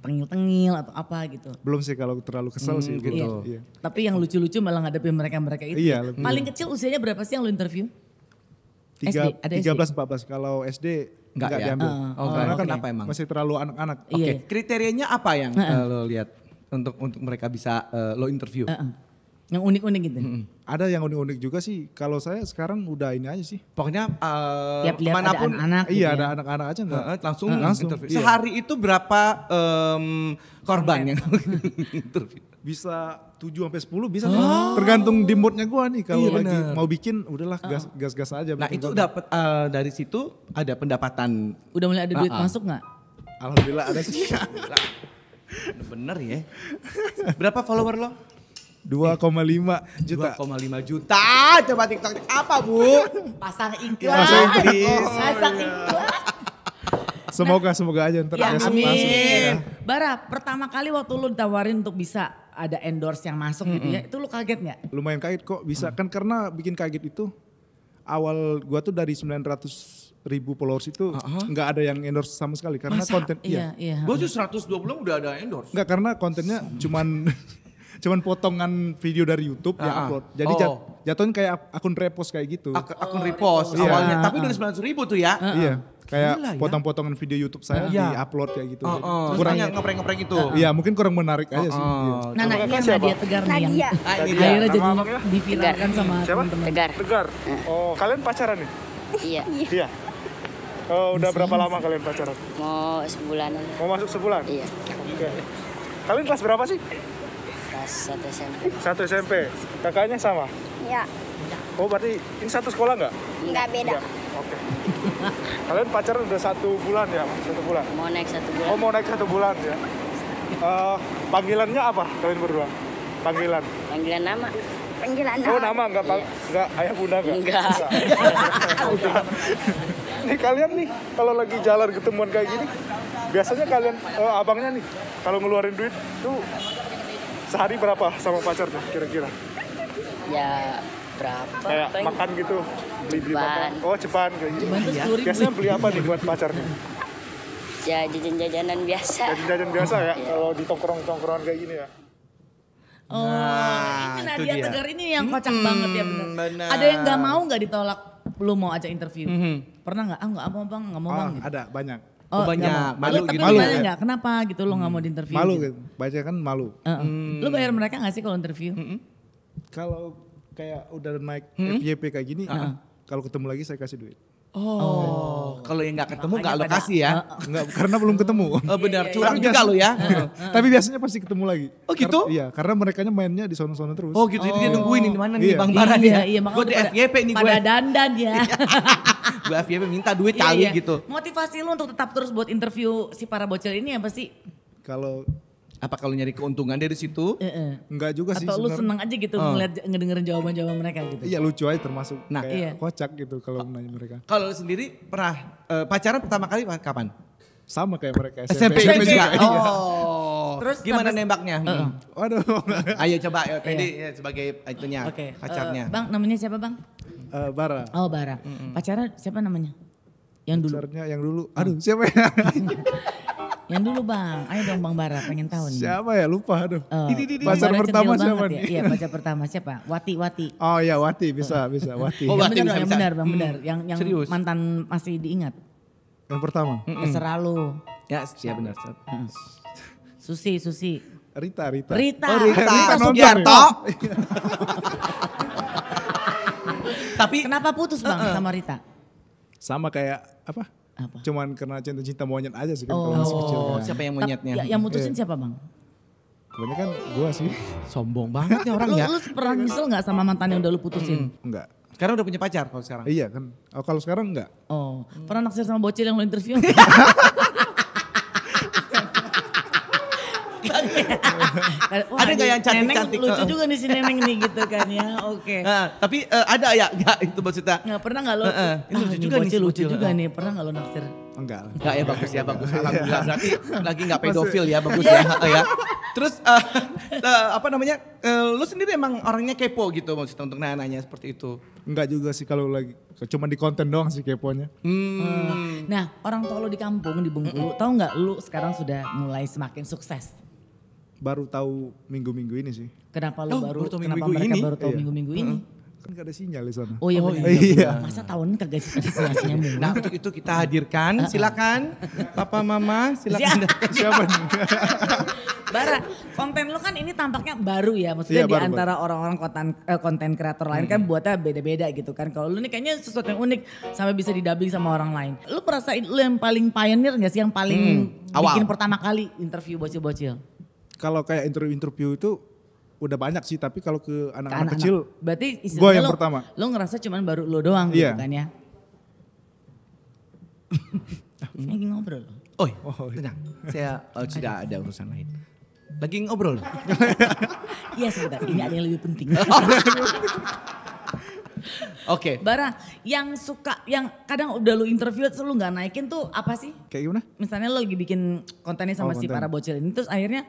tengil-tengil atau apa gitu. Belum sih kalau terlalu kesel sih. gitu. belum. Iya. Tapi yang lucu-lucu malah ngadepin mereka-mereka itu. Iya, lebih- Paling kecil usianya berapa sih yang lo interview? Tiga, SD, ada SD? 13 14 kalau SD Enggak enggak ya? diambil. Ah, oh, Karena oh, kan kenapa emang? masih terlalu anak-anak. Iya. Oke, kriterianya apa yang eh, lo lihat untuk untuk mereka bisa eh, lo interview? Heeh. Yang unik-unik gitu. Ada yang unik-unik juga sih. Kalau saya sekarang udah ini aja sih. Pokoknya eh, Tiap lihat ada mana pun anak-anak gitu iya, ya. ada anak-anak aja enggak. eh, langsung langsung. interview. Iya. Sehari itu berapa em, korban yang interview? bisa 7 sampai 10 bisa nih. Tergantung di moodnya gua nih kalau Iya, lagi bener. mau bikin udahlah gas gas gas aja. Nah itu dapat eh, dari situ ada pendapatan. Udah mulai ada duit Ah, ah. masuk nggak? Alhamdulillah ada sih. Bener ya. Berapa follower lo? 2,5 juta. 2,5 juta. Coba TikTok apa bu? Pasang iklan. Pasang iklan. Pasang iklan. Semoga semoga aja ntar Ya, amin. masuk. Ya. Bara, pertama kali waktu lu ditawarin untuk bisa ada endorse yang masuk gitu ya, itu lu kaget nggak? Lumayan kaget kok bisa kan karena bikin kaget itu awal gua tuh dari 900 ribu followers itu nggak ada yang endorse sama sekali karena Masa? konten Iya, iya. Gue tuh 120 udah ada endorse. Enggak karena kontennya cuman cuman potongan video dari YouTube yang Ah, ah. upload. Jadi Oh. jat, jatuhin kayak ak- akun repost kayak gitu. Ak- akun repost Iya. awalnya. Ah, Tapi udah 900 ribu tuh ya. Iya, kayak ya. potong-potongan video YouTube saya Iya. di-upload kayak gitu. Oh, oh. kurang Terus ngepreng-ngepreng itu. Iya, mungkin kurang menarik aja sih. Oh. Nah, nah ini yang? Nadia Tegar nih yang Nadia. Ah, ini dia. akhirnya jadi diviralkan sama Siapa? teman-teman. Tegar. Tegar. Oh, kalian pacaran nih? Iya. Iya. Oh, udah berapa lama kalian pacaran? Mau sebulanan. Mau masuk sebulan? Iya. Oke. Kalian kelas berapa sih? Kelas 1 SMP. Satu SMP. Kakaknya sama? Ya, Oh, berarti ini satu sekolah nggak? nggak beda. Iya. Oke. Kalian pacaran udah satu bulan ya? Satu bulan. Mau naik satu Oh, bulan. mau naik satu bulan ya? Eh, panggilannya apa kalian berdua? Panggilan. Panggilan nama. Panggilan Oh, nama nggak pang nggak ayah bunda nggak? Enggak. Udah. nih kalian nih kalau lagi jalan ketemuan kayak gini, biasanya kalian eh, abangnya nih kalau ngeluarin duit tuh sehari berapa sama pacarnya kira-kira? Ya berapa? Kayak Paling makan gitu, beli-beli Ceban. makan. Oh, ceban kayak gitu. Tuh ribu. Biasanya beli apa nih buat pacarnya? ya jajan-jajanan biasa. Jajan-jajan biasa ya, Iya. kalau di tongkrong-tongkrongan kayak gini ya. Oh, Nah, ini Nadia dia. Tegar ini yang kocak banget ya bener. benar. Ada yang nggak mau nggak ditolak? Lu mau ajak interview? Mhm. Pernah nggak? Ah nggak mau bang, nggak mau Ah, bang. Gitu. ada banyak. Oh, nggak banyak. Malu Lu tapi gitu. Malu ya? nggak? Kenapa gitu lu nggak mau diinterview? Malu gitu? gitu. Baca kan malu. Heeh. Lu bayar mereka nggak sih kalau interview? Kalau kayak udah naik FYP kayak gini, kalau ketemu lagi saya kasih duit. Oh, kalau yang nggak ketemu nggak pada- lokasi ya? Enggak, karena belum ketemu. Oh benar, curang Tapi juga lo ya. Tapi biasanya pasti ketemu lagi. Oh, gitu? Karena- iya, karena mereka mainnya di sono-sono terus. Oh gitu, jadi dia nungguin ini mana nih Iya. Bang Baran iya, ya? iya, gue makanya di FYP nih gue. Pada dandan ya. gue FYP minta duit Iya, kali iya. gitu. Motivasi lu untuk tetap terus buat interview si para bocil ini apa sih? Kalau Apa kalau nyari keuntungan dari situ? Heeh. enggak juga sih Atau lu sebenarnya. seneng aja gitu ngeliat ngedengerin jawaban-jawaban mereka gitu? Iya lucu aja termasuk Nah. kayak Iya. kocak gitu kalau nanya mereka. Kalau lu sendiri pernah eh, pacaran pertama kali kapan? Sama kayak mereka SMP, SMP, juga. Iya. Oh. Terus gimana nembaknya? Hmm. Waduh. Ayo coba ya tadi ya, sebagai itunya Oke. pacarnya. eh, bang namanya siapa bang? Eh, Bara. Oh Bara. Pacarnya siapa namanya? Yang dulu. Pacarnya yang dulu. Aduh, siapa ya? Yang dulu bang. Ayo dong bang Bara pengen tahu nih. siapa ya? Lupa aduh. Oh, Pacar pertama siapa banget nih? Ya? Iya pacar pertama siapa? Wati Wati. Oh iya, Wati bisa, bisa Wati. Oh, yang Wati benar bisa, yang bisa. benar bang Hmm. benar. Yang yang Serius? mantan masih diingat. Yang pertama. Terserah lu. Ya, iya benar. Susi Susi. Rita, Rita. Rita. Oh, Rita. Rita nonton Sugiarto. Tapi Kenapa putus bang sama Rita? Sama kayak apa? Apa? Cuman karena cinta-cinta monyet aja sih kan Oh. kalau masih kecil oh, kan. siapa yang monyetnya? ya- yang mutusin Iya. siapa bang? Kebanyakan gua sih. Sombong banget nih orang Lu, ya. lu pernah nyesel nggak sama mantan yang udah lu putusin? Enggak. Sekarang udah punya pacar kalau sekarang. Iya kan. Oh, kalau sekarang enggak. Oh, pernah naksir sama bocil yang lu interview? Wah, Ada nggak yang Neneng cantik-cantik? Lucu juga nih si Neneng nih gitu kan ya. Oke. Nah, tapi eh, ada ya enggak itu maksudnya? Nggak pernah nggak lo? Heeh, ini lucu juga nih lucu juga nih. Pernah nggak lo naksir? Enggak. Enggak ya bagus ya bagus alhamdulillah berarti lagi nggak pedofil ya bagus ya ya terus eh, eh, apa namanya eh, lu sendiri emang orangnya kepo gitu maksudnya untuk nanya-nanya seperti itu Enggak juga sih kalau lagi cuma di konten doang sih keponya. hmm. Nah, orang tua lo di kampung di Bengkulu, tahu nggak lu sekarang sudah mulai semakin sukses? Baru tahu minggu-minggu ini sih. Kenapa lu Oh, baru, baru tahu kenapa minggu-minggu mereka ini? baru tahu Iya. minggu-minggu ini? Kan gak ada sinyal di sana. Oh iya benar. iya. Masa tahun kagak sih sinyal nah untuk itu kita hadirkan silakan papa mama silakan Siapa nih? Bara, konten lu kan ini tampaknya baru ya, maksudnya Iya, di baru, antara orang-orang konten eh, konten kreator lain kan buatnya beda-beda gitu kan. Kalau lu nih kayaknya sesuatu yang unik sampai bisa didubbing sama orang lain. Lu merasa lu yang paling pioneer gak sih yang paling awal. bikin pertama kali interview bocil-bocil? Kalau kayak interview-interview itu udah banyak sih, tapi kalau ke anak-anak kecil, Berarti Gua istilahnya yang lo, pertama. lo ngerasa cuman baru lo doang Iya. gitu kan ya. Lagi ngobrol loh. Oh, tenang. Saya oh, sudah ada urusan lain. Lagi ngobrol. Iya sebentar, ini ada yang lebih penting. Oke. Bara, yang suka, yang kadang udah lu interview terus lu nggak naikin tuh apa sih? kayak gimana? Misalnya lo lagi bikin kontennya sama Oh, si konten. para bocil ini, terus akhirnya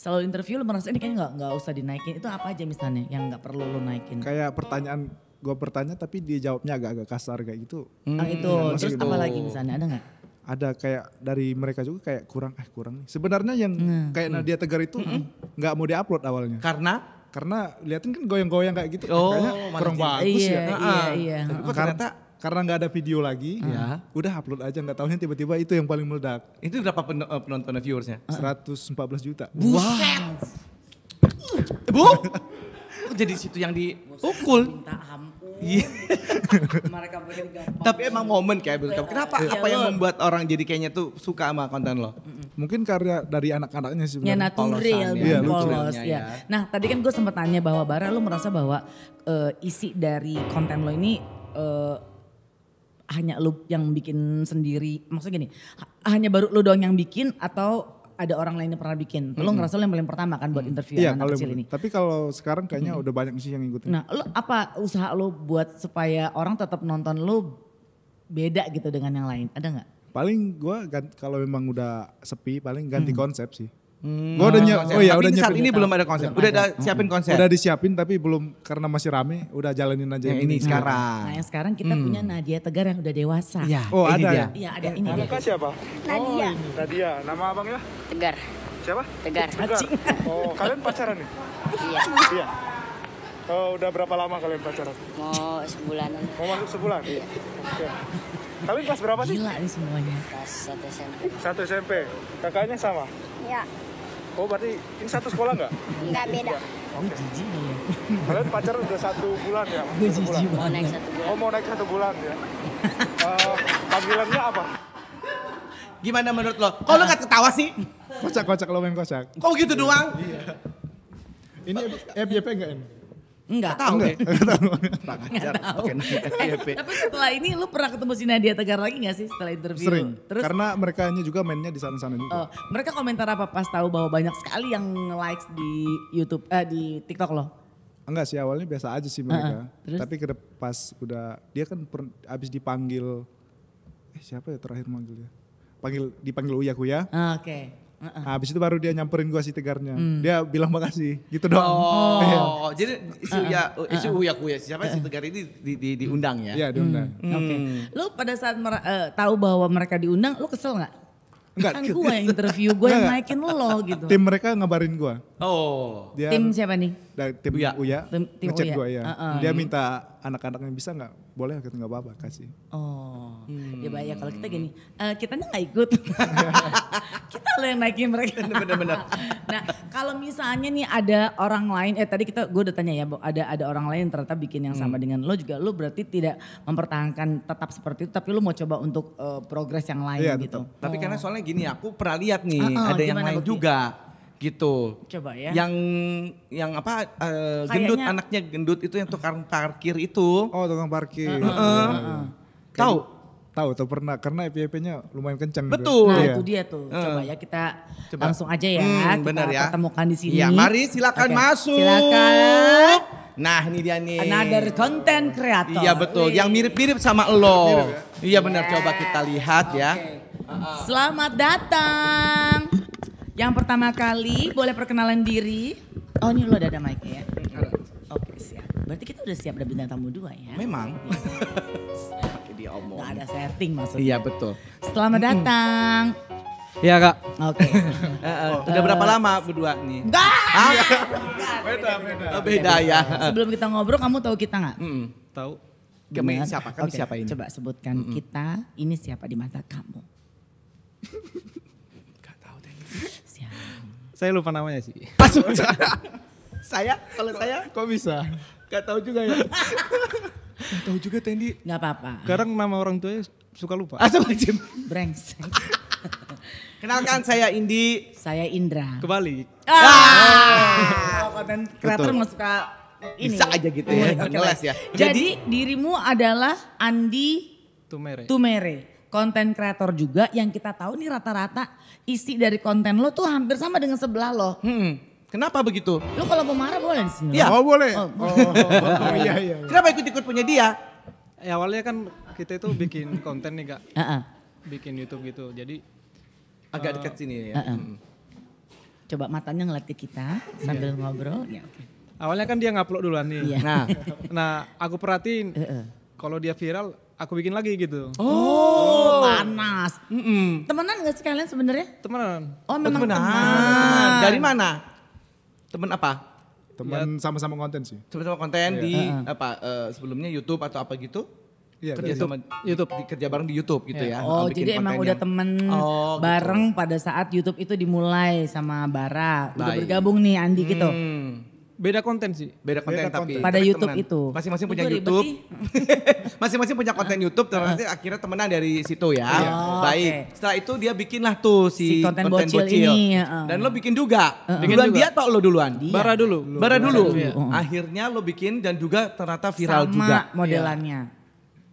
selalu interview lu merasa ini kayaknya nggak nggak usah dinaikin. Itu apa aja misalnya yang nggak perlu lu naikin? Kayak pertanyaan, gue bertanya tapi dia jawabnya agak-agak kasar kayak gitu. Yang itu, terus apa lagi misalnya ada nggak? Ada kayak dari mereka juga kayak kurang, eh kurang nih. Sebenarnya yang Hmm. kayak Nadia Tegar itu nggak mau diupload awalnya. Karena Karena liatin kan goyang-goyang kayak gitu, Oh, kayaknya kurang bagus iya, ya. iya, iya. Tapi kok Karena, ternyata karena nggak ada video lagi, Ya. udah upload aja nggak tahunya tiba-tiba itu yang paling meledak. itu berapa pen- eh, penonton viewersnya? 114 juta. Buset. Bu? Kok jadi situ yang diukul? Minta ampun. Iya. Mereka bikin gampang. Tapi emang momen kayak begitu. Kenapa? Iya, Apa yang lo. membuat orang jadi kayaknya tuh suka sama konten lo? Mungkin karena dari anak-anaknya sih Ya sebenarnya. natural. Iya, lucu. polos Ya, ya. ya. Nah tadi kan gue sempat tanya bahwa Bara lu merasa bahwa eh, isi dari konten lo ini eh, hanya lu yang bikin sendiri. Maksudnya gini, ha- hanya baru lu doang yang bikin atau ada orang lain yang pernah bikin? Lu ngerasa lu yang paling pertama kan buat interview Iya, anak kecil ini. tapi kalau sekarang kayaknya udah banyak sih yang ngikutin. Nah, lu apa usaha lu buat supaya orang tetap nonton lu beda gitu dengan yang lain? Ada nggak? Paling gua gan- kalau memang udah sepi paling ganti konsep sih. Hmm. Gua udah Konsep. oh iya Tapi udah ini saat nyiapin. ini belum ada konsep. Belum Udah ada. siapin konsep. Udah disiapin tapi belum karena masih rame, udah jalanin aja yang ini sekarang. Nah, yang sekarang kita punya Nadia Tegar yang udah dewasa. Iya, Oh, ini ada dia. ya? Iya, ada ini dia. Kakak siapa? Nadia. Nadia. Nama abangnya? Tegar. Siapa? Tegar. Tegar. Oh, kalian pacaran nih? Iya. Iya. Oh, udah berapa lama kalian pacaran? Mau sebulanan Mau masuk sebulan? Iya. Oke. Kalian kelas berapa sih? Gila nih semuanya. kelas 1 SMP. Satu SMP. Kakaknya sama? Iya. Oh, berarti ini satu sekolah nggak? Enggak beda. Gue jijik nih ya. Kalian pacaran udah satu bulan ya? Gue jijik Mau naik banget. satu bulan. Oh, mau naik satu bulan ya? Eh, panggilannya apa? Gimana menurut lo? Kok lo gak ketawa sih? Kocak-kocak lo main kocak. Kok gitu doang? Ini FYP enggak ini? Enggak. Tahu. Enggak tahu. Pakai FYP. Tapi setelah ini lu pernah ketemu si Nadia Tegar lagi gak sih setelah interview? Sering. Terus Karena mereka juga mainnya di sana-sana juga. oh, mereka komentar apa pas tahu bahwa banyak sekali yang likes di YouTube eh di TikTok lo? Enggak sih awalnya biasa aja sih mereka. Heeh, terus? Tapi ke pas udah dia kan per- abis dipanggil eh siapa ya terakhir manggil dia? Panggil dipanggil Uya Kuya. Ah, Oke. Heeh. Nah, abis itu baru dia nyamperin gua si tegarnya. Dia bilang makasih gitu doang. Oh, jadi isu ya isu uya kuya siapa si Tegar ini di, di, diundang ya? Iya diundang. Oke. Lu pada saat mer- eh, tahu bahwa mereka diundang, lu kesel nggak? Enggak. Kan gue yang interview, gue yang naikin lo gitu. Tim mereka ngabarin gua. Oh. Dia Tim siapa nih? dari tim Uya. Uya, Tim- tim ngechat Uya. gua ya. Heeh. Dia minta anak-anak yang bisa nggak? Boleh kita nggak apa-apa kasih. Oh, ya bahaya kalau kita gini, eh kitanya nggak ikut, kita lo yang naikin mereka. Bener-bener. nah kalau misalnya nih ada orang lain, eh tadi kita gue udah tanya ya, ada ada orang lain yang ternyata bikin yang sama dengan lo juga, lo berarti tidak mempertahankan tetap seperti itu, tapi lo mau coba untuk eh, progres yang lain Iya, gitu. Tapi karena soalnya gini, aku pernah lihat nih, Ah, ah, ada yang lain juga gitu. Coba ya. Yang yang apa eh, gendut Kayaknya- anaknya gendut itu yang tukang parkir itu. Oh tukang parkir. Heeh. Tahu? Tahu tuh pernah karena FYP-nya lumayan kencang. juga. Betul. Nah Iya. itu dia tuh, coba ya kita Coba. langsung aja ya, Hmm, kita bener ya. pertemukan di sini. Iya, mari silakan Oke, masuk. Silakan. Nah, ini dia nih. Another content creator. Iya betul, yang mirip-mirip sama lo. Iya benar, coba kita lihat ya. Selamat datang. Yang pertama kali boleh perkenalan diri. Oh ini lo ada ada mic ya? Oke siap. Berarti kita udah siap ada bintang tamu dua ya? Memang. Pakai dia omong. Gak ada setting maksudnya. Iya betul. Selamat datang. Iya kak. Oke. Eh, eh, udah berapa lama berdua nih? Enggak. Beda beda. Oh, beda ya. Sebelum kita ngobrol kamu tahu kita nggak? Mm. Tahu. Kami siapa? Kami Oke, siapa ini? Coba sebutkan kita ini siapa di mata kamu? Gak tahu deh. Siapa? Saya lupa namanya sih. Masuk. saya, kalau saya Kok bisa? gak tahu juga ya. Gak tahu juga Tendi. Gak apa-apa. Kadang nama orang tuanya suka lupa. Asal macam. Brengsek. Kenalkan saya Indi. Saya Indra. Kebalik. Ah. konten kreator nggak suka ini. Bisa aja gitu ya, ngeles baik. ya. Jadi dirimu adalah Andi Tumere. Tumere, konten kreator juga yang kita tahu nih rata-rata isi dari konten lo tuh hampir sama dengan sebelah lo. Hmm, kenapa begitu? Lo kalau mau marah boleh di sini. Iya. Oh boleh. Oh, Oh, oh, iya iya. Kenapa ikut-ikut punya dia? Ya, awalnya kan kita itu bikin konten nih kak, Heeh. bikin YouTube gitu. Jadi Agak dekat sini ya. Heeh. Hmm. Coba matanya ngeliat ke kita sambil ngobrol. Ya, oke. awalnya kan dia ngupload duluan nih. Iya. Nah, Nah aku perhatiin kalau dia viral, aku bikin lagi gitu. Oh, panas. mm-mm. Temenan gak sih kalian sebenarnya? Temenan. Oh, Oh, memang temenan. teman. Dari mana? Temen apa? Teman sama-sama konten sih. Sama-sama konten di apa eh, sebelumnya YouTube atau apa gitu? Iya. Kerja sama YouTube. di- kerja bareng di YouTube gitu ya. Oh, bikin jadi emang udah temen Oh, gitu. bareng pada saat YouTube itu dimulai sama Bara. Udah Baik. bergabung nih Andi gitu. Beda konten sih. Beda konten Beda tapi konten. Pada tapi YouTube temenan. itu. Masing-masing punya ribet YouTube. Masing-masing punya konten YouTube terus akhirnya temenan dari situ ya. Oh, Baik. oke. Setelah itu dia bikinlah tuh Si si, konten bocil ini, heeh. Dan lo bikin juga. Bikin duluan juga. dia atau lo duluan? Bara dulu. Bara dulu. Iya. Akhirnya lo bikin dan juga ternyata viral sama juga. modelannya.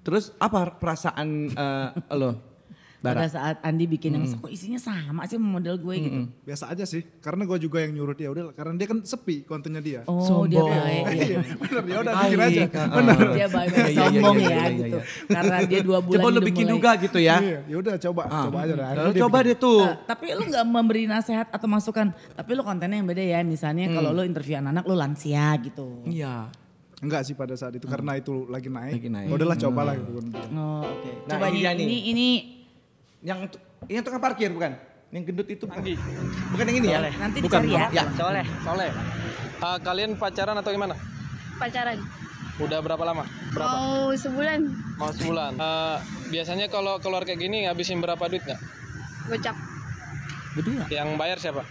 Terus apa perasaan eh, lo? Pada saat Andi bikin yang kok isinya sama sih sama model gue gitu. Biasa aja sih. Karena gue juga yang nyuruh dia udah. Karena dia kan sepi kontennya dia. Oh, dia baik. Iya, bener ya udah bikin aja. Bener. Dia baik Iya, iya, iya, sombong iya, ya iya, gitu. iya. Karena dia dua bulan Coba udah bikin mulai. juga gitu ya. Iya, ya udah coba, coba aja dah. Lalu dia coba bikin. deh tuh. Eh, tapi lu nggak memberi nasihat atau masukan. Tapi lu kontennya yang beda ya. Misalnya kalau lu interview anak-anak lu lansia gitu. Iya. Enggak sih pada saat itu karena itu lagi naik. Lagi naik. Udahlah cobalah gitu. Oh, oke. Nah, Coba ini dia ini ini Yang yang tukang parkir bukan? Yang gendut itu bukan? Bukan yang ini ya? nanti dicari ya. Ya. Soleh. Soleh. Ah, kalian pacaran atau gimana? Pacaran. Udah berapa lama? Berapa? Mau sebulan Mau sebulan. Ah, biasanya kalau keluar kayak gini ngabisin berapa duit nggak? gocap. Berdua. Yang bayar siapa?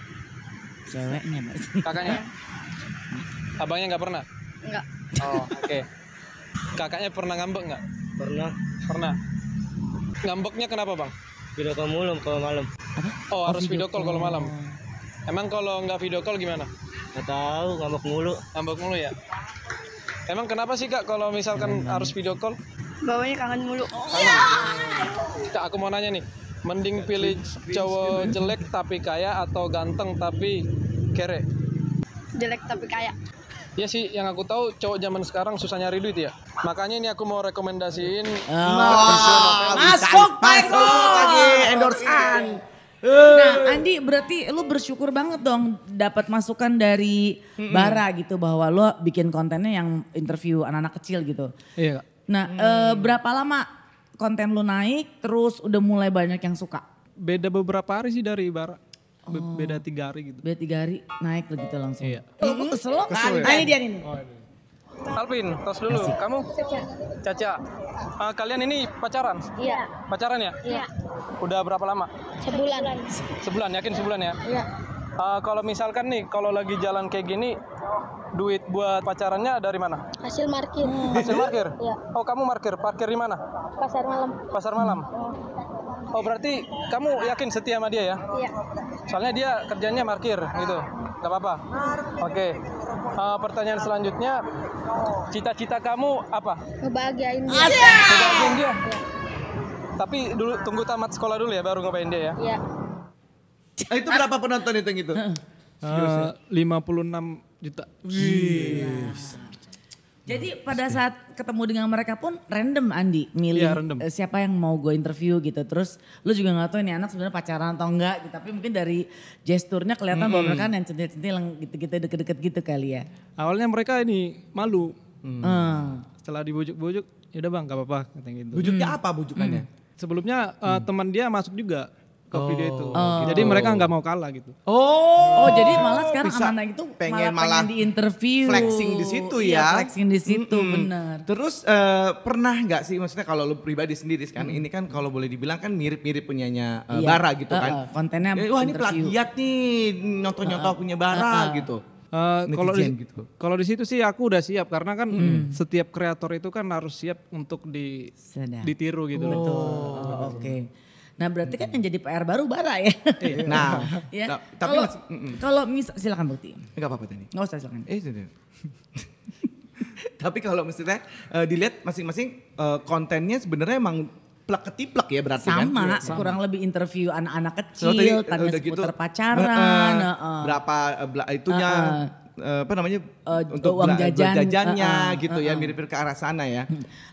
Ceweknya mas. Kakaknya? Abangnya nggak pernah? Enggak. Oh, oke. Kakaknya pernah ngambek nggak? Pernah Pernah. Ngambeknya kenapa bang? Video call mulu kalau malam. Oh, harus video call kalau malam. Emang kalau nggak video call gimana? Gak tahu ngambek mulu. Ngambek mulu ya? Emang kenapa sih kak kalau misalkan harus video call? Bawanya kangen mulu. Kak, aku mau nanya nih. Mending pilih cowok jelek tapi kaya atau ganteng tapi kere? Jelek tapi kaya. Ya sih, yang aku tahu cowok zaman sekarang susah nyari duit ya. Makanya ini aku mau rekomendasiin Masuk Pak Eko. Masuk lagi endorsean. Nah, Andi berarti lu bersyukur banget dong dapat masukan dari Bara gitu bahwa lu bikin kontennya yang interview anak-anak kecil gitu. Iya kak. Nah, eh, berapa lama konten lu naik terus udah mulai banyak yang suka? Beda beberapa hari sih dari Bara. Be- Beda tiga hari gitu. Beda tiga hari naik lo gitu langsung. Iya. Kalau gue kesel lo, ya? nah, ini dia nih. Alvin, tos dulu. Kamu? Caca. Ah, kalian ini pacaran? Iya. Pacaran ya? Iya. Udah berapa lama? Sebulan. Sebulan, yakin sebulan ya? Iya. Ah, kalau misalkan nih, kalau lagi jalan kayak gini, duit buat pacarannya dari mana? Hasil market. Hasil parkir? Iya. Oh, kamu parkir? Parkir di mana? Pasar malam. Pasar malam? Oh, berarti kamu yakin setia sama dia ya? Iya. Soalnya dia kerjanya parkir gitu. Gak apa-apa. Oke. Ah, pertanyaan selanjutnya, cita-cita kamu apa? Ngebahagiain dia. Ngebahagiain dia? Tapi dulu tunggu tamat sekolah dulu ya baru ngapain dia ya. Iya. Ah, itu berapa penonton itu yang itu? Uh, 56 juta. Jadi pada saat ketemu dengan mereka pun random Andi milih Iya, random. eh, siapa yang mau gue interview gitu. Terus lu juga nggak tahu ini anak sebenarnya pacaran atau enggak gitu. Tapi mungkin dari gesturnya kelihatan bahwa mereka yang centil-centil yang gitu-gitu deket-deket gitu kali ya. Awalnya mereka ini malu. Hmm. Setelah dibujuk-bujuk, ya udah bang, gak apa-apa katanya gitu. Bujuknya apa bujukannya? Sebelumnya uh, teman dia masuk juga ke video itu. Jadi mereka nggak mau kalah gitu. Oh, Oh, jadi malah sekarang bisa anak itu pengen malah malah pengen diinterview. flexing di situ Iya, ya. flexing di situ Mm-mm. benar. Terus eh, pernah nggak sih maksudnya kalau lu pribadi sendiri kan ini kan kalau boleh dibilang kan mirip-mirip punyanya eh, Iya. Bara gitu kan. eh, kontennya Eh, Wah ini interview. plagiat nih nyontoh-nyontoh punya Bara gitu. Uh, kalau di, gitu. kalau di situ sih aku udah siap karena kan setiap kreator itu kan harus siap untuk di Sedap. ditiru gitu. Betul. Oh, Oke. Nah berarti kan yang jadi PR baru Bara ya. Nah, ya. nah, tapi Kalau kalau misal silakan Bukti. Enggak apa-apa tadi. Nggak usah silakan. Eh. Tapi kalau misalnya eh, dilihat masing-masing eh, kontennya sebenarnya emang plek ketiplek ya berarti kan? Sama, kurang lebih interview anak-anak So, tadi, kecil, tanya udah gitu, seputar pacaran, eh, heeh. berapa eh, bela- itunya eh, apa namanya Eh, untuk uang jajan, jajannya eh, eh, gitu ya mirip-mirip ke arah sana ya.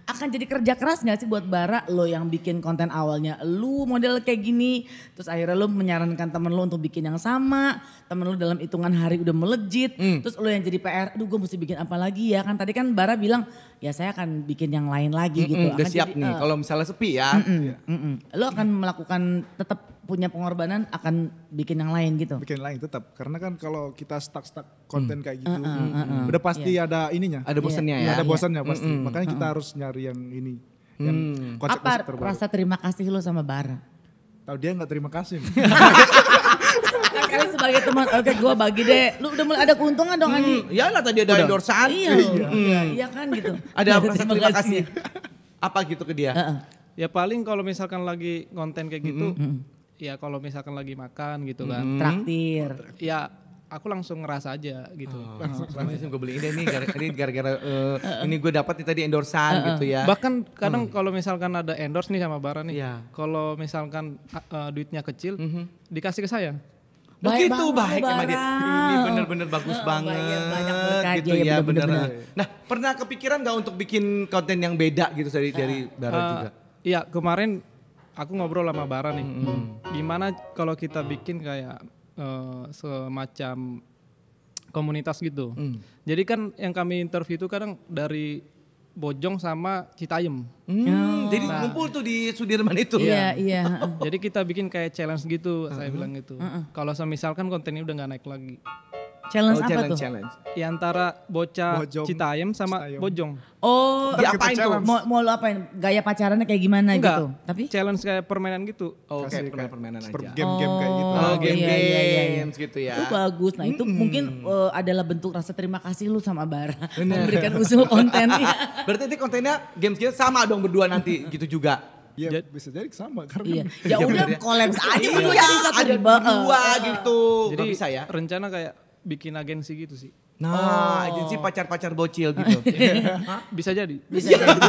akan jadi kerja keras gak sih buat Bara lo yang bikin konten awalnya lu model kayak gini terus akhirnya lu menyarankan temen lu untuk bikin yang sama temen lu dalam hitungan hari udah melejit Hmm. terus lu yang jadi PR aduh gue mesti bikin apa lagi ya kan tadi kan Bara bilang ya saya akan bikin yang lain lagi gitu Mm-mm, udah Akan siap jadi, nih eh, kalau misalnya sepi ya. mm-mm. lu akan melakukan tetap punya pengorbanan akan bikin yang lain gitu. Bikin lain tetap. Karena kan kalau kita stuck stuck konten kayak gitu uh, udah pasti ada ininya. Ada bosannya Iya, ya. ada bosannya pasti. Makanya kita harus nyari yang ini yang konsep-konsep apa terbaru. rasa terima kasih lu sama Bara? Tahu dia nggak terima kasih kan kali sebagai teman oke gue bagi deh. Lu udah mulai ada keuntungan dong Andi Ya lah tadi ada endorsean. Iya, iya, iya kan gitu. Ada rasa terima kasih. Apa gitu ke dia? Heeh. Ya paling kalau misalkan lagi konten kayak gitu, ya kalau misalkan lagi makan gitu kan, Traktir. ya aku langsung ngerasa aja gitu. Langsung gue beli ini nih gara- ini gara-gara eh, ini gue dapat nih tadi endorsean gitu ya. Bahkan kadang kalau misalkan ada endorse nih sama Bara nih, Iya. kalau misalkan uh, duitnya kecil, dikasih ke saya. Baik Begitu baik sama dia. Ini bener-bener bagus Oh, banget banyak- banyak gitu ya, ya bener. bener-bener. Nah pernah kepikiran gak untuk bikin konten yang beda gitu dari dari Bara Uh, juga? Iya kemarin aku ngobrol sama Bara nih, gimana kalau kita bikin kayak uh, semacam komunitas gitu. Jadi kan yang kami interview itu kadang dari Bojong sama Citayam. Hmm, jadi ngumpul tuh di Sudirman itu. Iya, iya. Jadi kita bikin kayak challenge gitu, saya bilang gitu. Kalau misalkan kontennya udah nggak naik lagi. Challenge Oh, apa challenge tuh? challenge. Ya antara bocah Bojong, Citayam sama Citayam. Bojong. Oh, Diapain kita tuh? mau, mau lu apain? Gaya pacarannya kayak gimana Enggak, gitu? Tapi challenge kayak permainan gitu. Oh, Kasih kayak permainan-permainan per aja. game-game kayak gitu Oh, Oh, game iya, iya, iya, iya. games gitu ya. itu bagus. Nah itu mungkin eh, adalah bentuk rasa terima kasih lu sama Bara. Memberikan usul konten. Iya. Berarti nanti kontennya games kita sama dong berdua nanti gitu juga. ya bisa jadi sama karena Iya. Ya udah aja Iya, berdua jadi satu ada di ba- berdua eh, gitu. Jadi bisa ya? rencana kayak bikin agensi gitu sih. Nah, agensi pacar-pacar bocil gitu. Bisa jadi. Bisa jadi.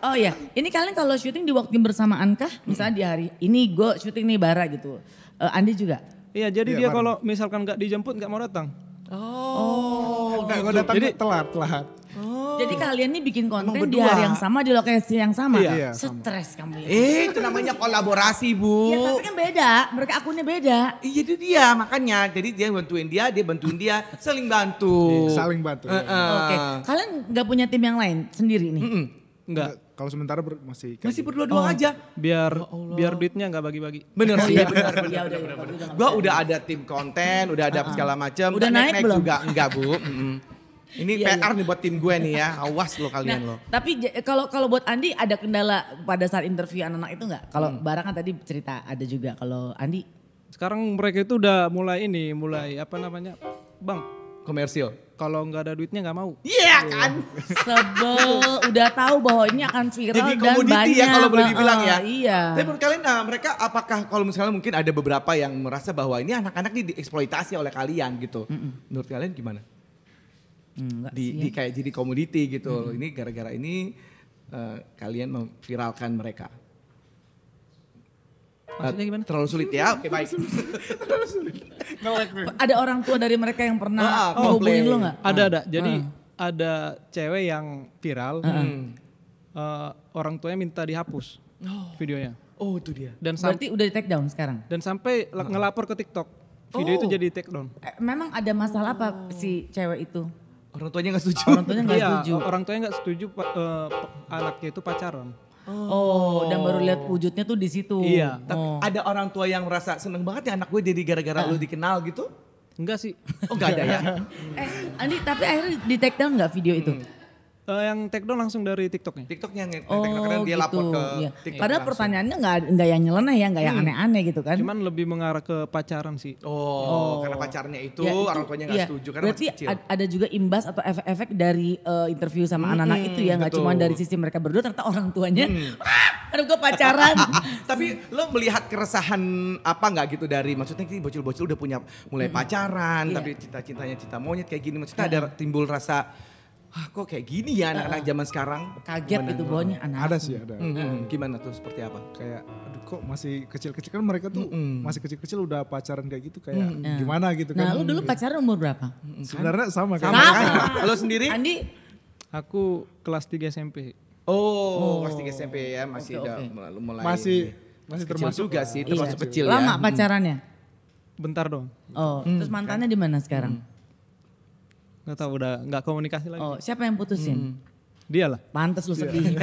oh ya, ini kalian kalau syuting di waktu yang bersamaan kah? Misalnya di hari ini gue syuting nih Bara gitu. Eh, Andi juga. Iya, jadi Iya, dia kalau misalkan nggak dijemput nggak mau datang. Oh, Nggak, gue datang Jadi- telat telat Jadi kalian nih bikin konten di berdua. hari yang sama di lokasi yang sama. Iya, sama. Stres kamu ya. Eh, itu namanya kolaborasi, Bu. Ya tapi kan beda, mereka akunnya beda. Iya itu dia makanya. Jadi dia bantuin dia, dia bantuin dia, saling bantu. saling bantu Eh, eh. Oke, kalian nggak punya tim yang lain sendiri nih? Mm-mm. Enggak. kalau sementara ber- masih kayak Masih gitu. berdua doang aja. Biar biar duitnya nggak bagi-bagi. Bener sih, iya, bener. bener. Iya, udah, udah, udah, Gua udah ada tim konten, udah ada segala macam. Udah naik belum? juga enggak, Bu. Mm-mm. Ini Iya, PR nih buat tim gue nih ya. Awas lo kalian lo. Nah, tapi j- kalau kalau buat Andi ada kendala pada saat interview anak-anak itu nggak? Kalau Bara kan tadi cerita ada juga. Kalau Andi, Sekarang mereka itu udah mulai ini, mulai apa namanya? Bang, Komersil. kalau nggak ada duitnya nggak mau. Iya kan? sebel udah tahu bahwa ini akan viral Jadi dan komoditi banyak. ya kalau boleh dibilang ya. Heeh, Iya. Tapi menurut kalian nah, mereka apakah kalau misalnya mungkin ada beberapa yang merasa bahwa ini anak-anak ini dieksploitasi oleh kalian gitu. Menurut kalian gimana? Enggak Di, sih ya. di kayak jadi komoditi gitu. Ini gara-gara ini eh, kalian memviralkan mereka. Maksudnya Eh, gimana? Terlalu sulit ya? Oke baik. Ada orang tua dari mereka yang pernah Ah, menghubungin komplain. lu nggak? Ada ada. Jadi ada cewek yang viral. Hmm. eh, orang tuanya minta dihapus videonya. Oh itu dia. Dan Berarti udah di take down sekarang? dan sampai la- ngelapor ke TikTok. Video Oh. itu jadi take down. Memang ada masalah apa si cewek itu? Orang tuanya nggak setuju. Orang tuanya nggak Iya, setuju. orang tuanya nggak setuju pa- anaknya itu pacaran. Oh, dan baru lihat wujudnya tuh di situ. Iya. Tapi Oh. ada orang tua yang merasa seneng banget ya anak gue jadi gara-gara lu dikenal gitu? Enggak sih. Oh nggak ada ya? Eh, Andi, tapi akhirnya di take down nggak video itu? Eh, yang take down langsung dari TikToknya. TikToknya yang Oh kadang-kadang dia gitu. lapor ke Iya. TikTok Padahal langsung. pertanyaannya nggak nggak yang nyeleneh ya, nggak yang aneh-aneh gitu kan. Cuman lebih mengarah ke pacaran sih. Oh, karena pacarnya itu, Ya, orang tuanya nggak iya. setuju karena Berarti masih kecil. ad- ada juga imbas atau efek-efek dari eh, interview sama anak-anak itu ya, nggak cuma dari sisi mereka berdua, ternyata orang tuanya, ah, aduh gue pacaran. Tapi lo melihat keresahan apa nggak gitu dari maksudnya ini bocil-bocil udah punya mulai pacaran Iya. tapi cita-citanya cita monyet kayak gini maksudnya ada timbul rasa ah kok kayak gini ya anak-anak zaman sekarang Kaget Gimana? gitu bawahnya anak. Ada sih ada. Hmm, gimana tuh seperti apa? Kayak aduh kok masih kecil-kecil kan mereka tuh masih kecil-kecil udah pacaran kayak gitu kayak gimana gitu Nah kan. lu dulu pacaran umur berapa? Sebenarnya sama kan. Sama. Lo sendiri? Andi? Aku kelas 3 SMP. Oh, kelas 3 SMP ya masih Oke, udah mulai- Masih masih kecil termasuk juga sih, Iya. termasuk kecil ya. Lama pacarannya? Bentar dong. Oh, terus mantannya di mana sekarang? Nggak tahu udah nggak komunikasi lagi. Oh, siapa yang putusin? Dia lah. Pantes lu sedih.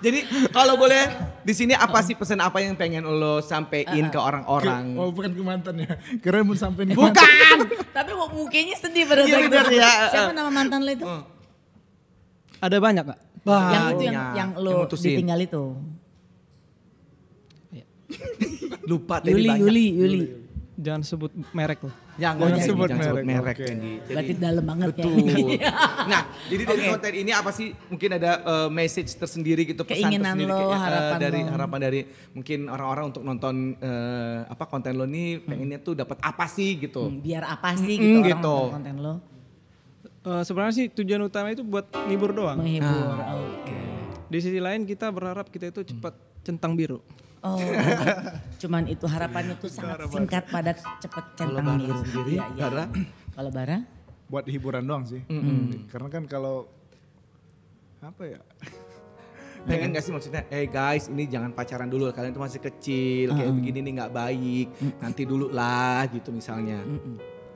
Jadi kalau boleh di sini apa sih pesan apa yang pengen lo sampein ke orang-orang? Oh bukan ke mantan ya. Keren mau sampai ke Bukan. Tapi kok mukanya sedih pada Iya, saat itu. ya. Siapa nama mantan lo itu? Ada banyak kak. yang itu yang yang Yang lo mutusin. ditinggal itu. Lupa tadi Yuli, banyak. Yuli, Yuli. Jangan sebut merek loh. Jangan, Jangan jangan sebut sebut merek. merek, merek oke. Candy. Jadi- Berarti dalam banget ya. Betul. nah, jadi dari konten ini apa sih mungkin ada uh, message tersendiri gitu pesan Keinginan tersendiri lo, kayak, uh, harapan dari lo. harapan dari mungkin orang-orang untuk nonton uh, apa konten lo nih pengennya tuh dapat apa sih gitu. Hmm, Biar apa sih Mm, gitu, orang gitu. nonton konten lo Eh, sebenarnya sih tujuan utama itu buat ngibur doang. menghibur. Oke. Di sisi lain kita berharap kita itu cepat centang biru. Oh, cuman itu harapannya tuh sangat singkat padat cepet centang Bara biru. sendiri, Iya, iya. Bara? Kalau Bara? buat hiburan doang sih. Karena kan kalau apa ya? Pengen gak sih maksudnya, eh guys ini jangan pacaran dulu kalian tuh masih kecil kayak begini nih nggak baik. Nanti dulu lah gitu misalnya.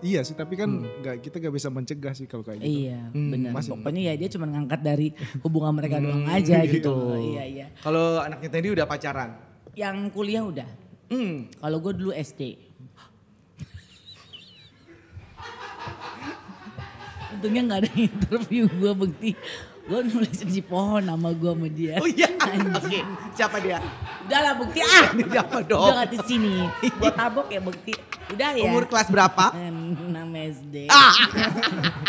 Iya sih, tapi kan nggak kita nggak bisa mencegah sih kalau kayak gitu. Iya, benar. Pokoknya ya dia cuma ngangkat dari hubungan mereka doang aja gitu. Iya, iya. Kalau anaknya tadi udah pacaran. Yang kuliah udah. Hmm. Kalau gue dulu SD. Untungnya nggak ada interview gue bukti. Gue nulis di pohon nama gue sama dia. Oh iya. Oke, siapa dia? Udah lah bukti ah. Siapa dong? Udah gak di sini. Gue tabok ya bukti. Udah ya. Umur kelas berapa? 6 SD. Ah.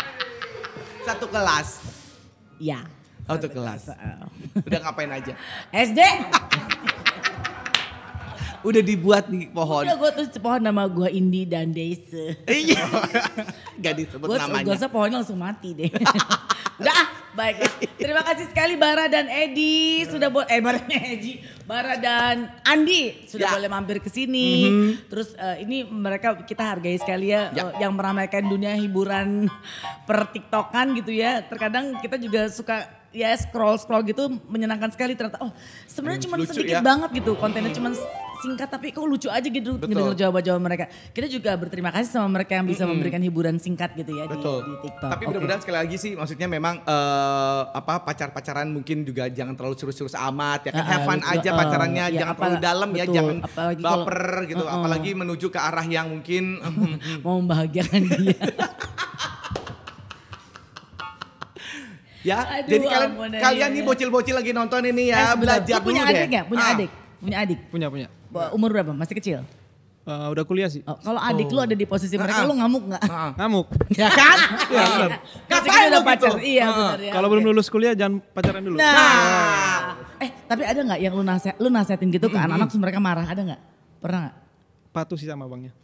Satu kelas. Ya. Oh, satu kelas. Udah ngapain aja? SD. Udah dibuat di pohon. Udah gue di pohon nama gue Indi dan Deise. Iya. Gak disebut Gue namanya. gue rasa pohonnya langsung mati deh. Udah ah, baik. Terima kasih sekali Bara dan Edi sudah buat eh Bara dan Edi, Bara dan Andi sudah Ya. boleh mampir ke sini. Terus eh, ini mereka kita hargai sekali ya, Ya. eh, yang meramaikan dunia hiburan per TikTokan gitu ya. Terkadang kita juga suka ya scroll scroll gitu menyenangkan sekali ternyata oh sebenarnya cuma lucu sedikit ya. banget gitu kontennya cuma singkat tapi kok lucu aja gitu ngedenger jawaban-jawaban mereka. Kita juga berterima kasih sama mereka yang bisa memberikan hiburan singkat gitu ya di, Betul. di TikTok. Tapi mudah-mudahan sekali lagi sih maksudnya memang eh, apa pacar-pacaran mungkin juga jangan terlalu serius-serius amat ya kan. Ah, Have fun aja Eh, pacarannya ya, jangan terlalu apala- dalam ya, betul. jangan Apalagi kalau- baper gitu. Uh-uh. Apalagi menuju ke arah yang mungkin mau membahagiakan dia. ya. Aduh, Jadi kalian ampun, ya, kalian ya, nih ya. bocil-bocil lagi nonton ini Eh, ya, sebentar. belajar punya dulu adik deh. nggak? Punya Ah. adik? Punya adik? Punya punya. Umur berapa? Masih kecil? Eh, udah kuliah sih. Oh, kalau adik lu ada di posisi mereka, Ah. lu ngamuk nggak? Ah. Ngamuk. Ya kan? Iya, benar. Masih Ngapain kecil udah lu pacar. gitu? Iya Ah. benar ya. Kalau belum lulus kuliah jangan pacaran dulu. Nah. Eh tapi ada nggak yang lu nasihat, lu nasihatin gitu ke anak-anak terus mereka marah? Ada nggak? Pernah nggak? Patuh sih sama abangnya.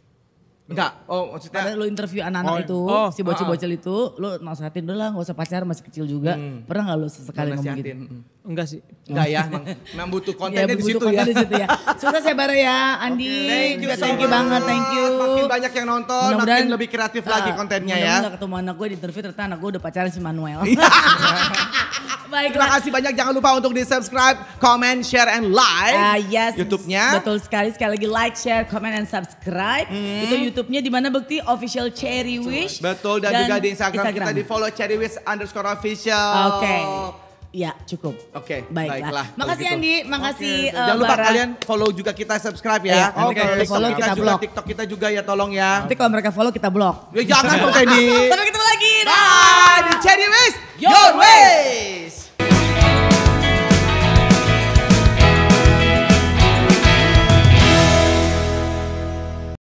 Enggak. Oh, maksudnya Pada lu interview anak-anak Oh, itu, oh, si bocil-bocil itu, lu nasihatin dulu lah gak usah pacaran masih kecil juga. Pernah gak lu sesekali ngomong gitu? nasihatin. Enggak sih. Enggak ya, memang, memang butuh Ya, kontennya di butuh situ konten ya. di situ ya. Sukses ya Bara ya, Andi. Thank you, thank you banget, thank you. Makin banyak yang nonton, makin lebih kreatif lagi Ah, kontennya ya. mudah-mudahan ketemu anak gue di interview ternyata anak gue udah pacaran si Manuel. Baiklah. Terima kasih banyak. Jangan lupa untuk di subscribe, comment, share, and like. Ah, yes. YouTube-nya. Betul sekali. Sekali lagi like, share, comment, and subscribe. Itu YouTube-nya di mana Bekti Official Cherry Wish. Betul dan, juga di Instagram, kita di follow cherrywis underscore official. Oke. Ya cukup. Oke, Baiklah. baiklah. Makasih gitu. Andi, makasih Oke. eh, Jangan lupa Bara. kalian follow juga kita subscribe Iya, ya. nanti kalau follow, kita juga, blok. TikTok kita juga ya tolong ya. Nanti kalau mereka follow kita blok. Ya jangan dong Teddy. Sampai ketemu lagi. Dah. Bye di Cherry Wish. Your way. Bye.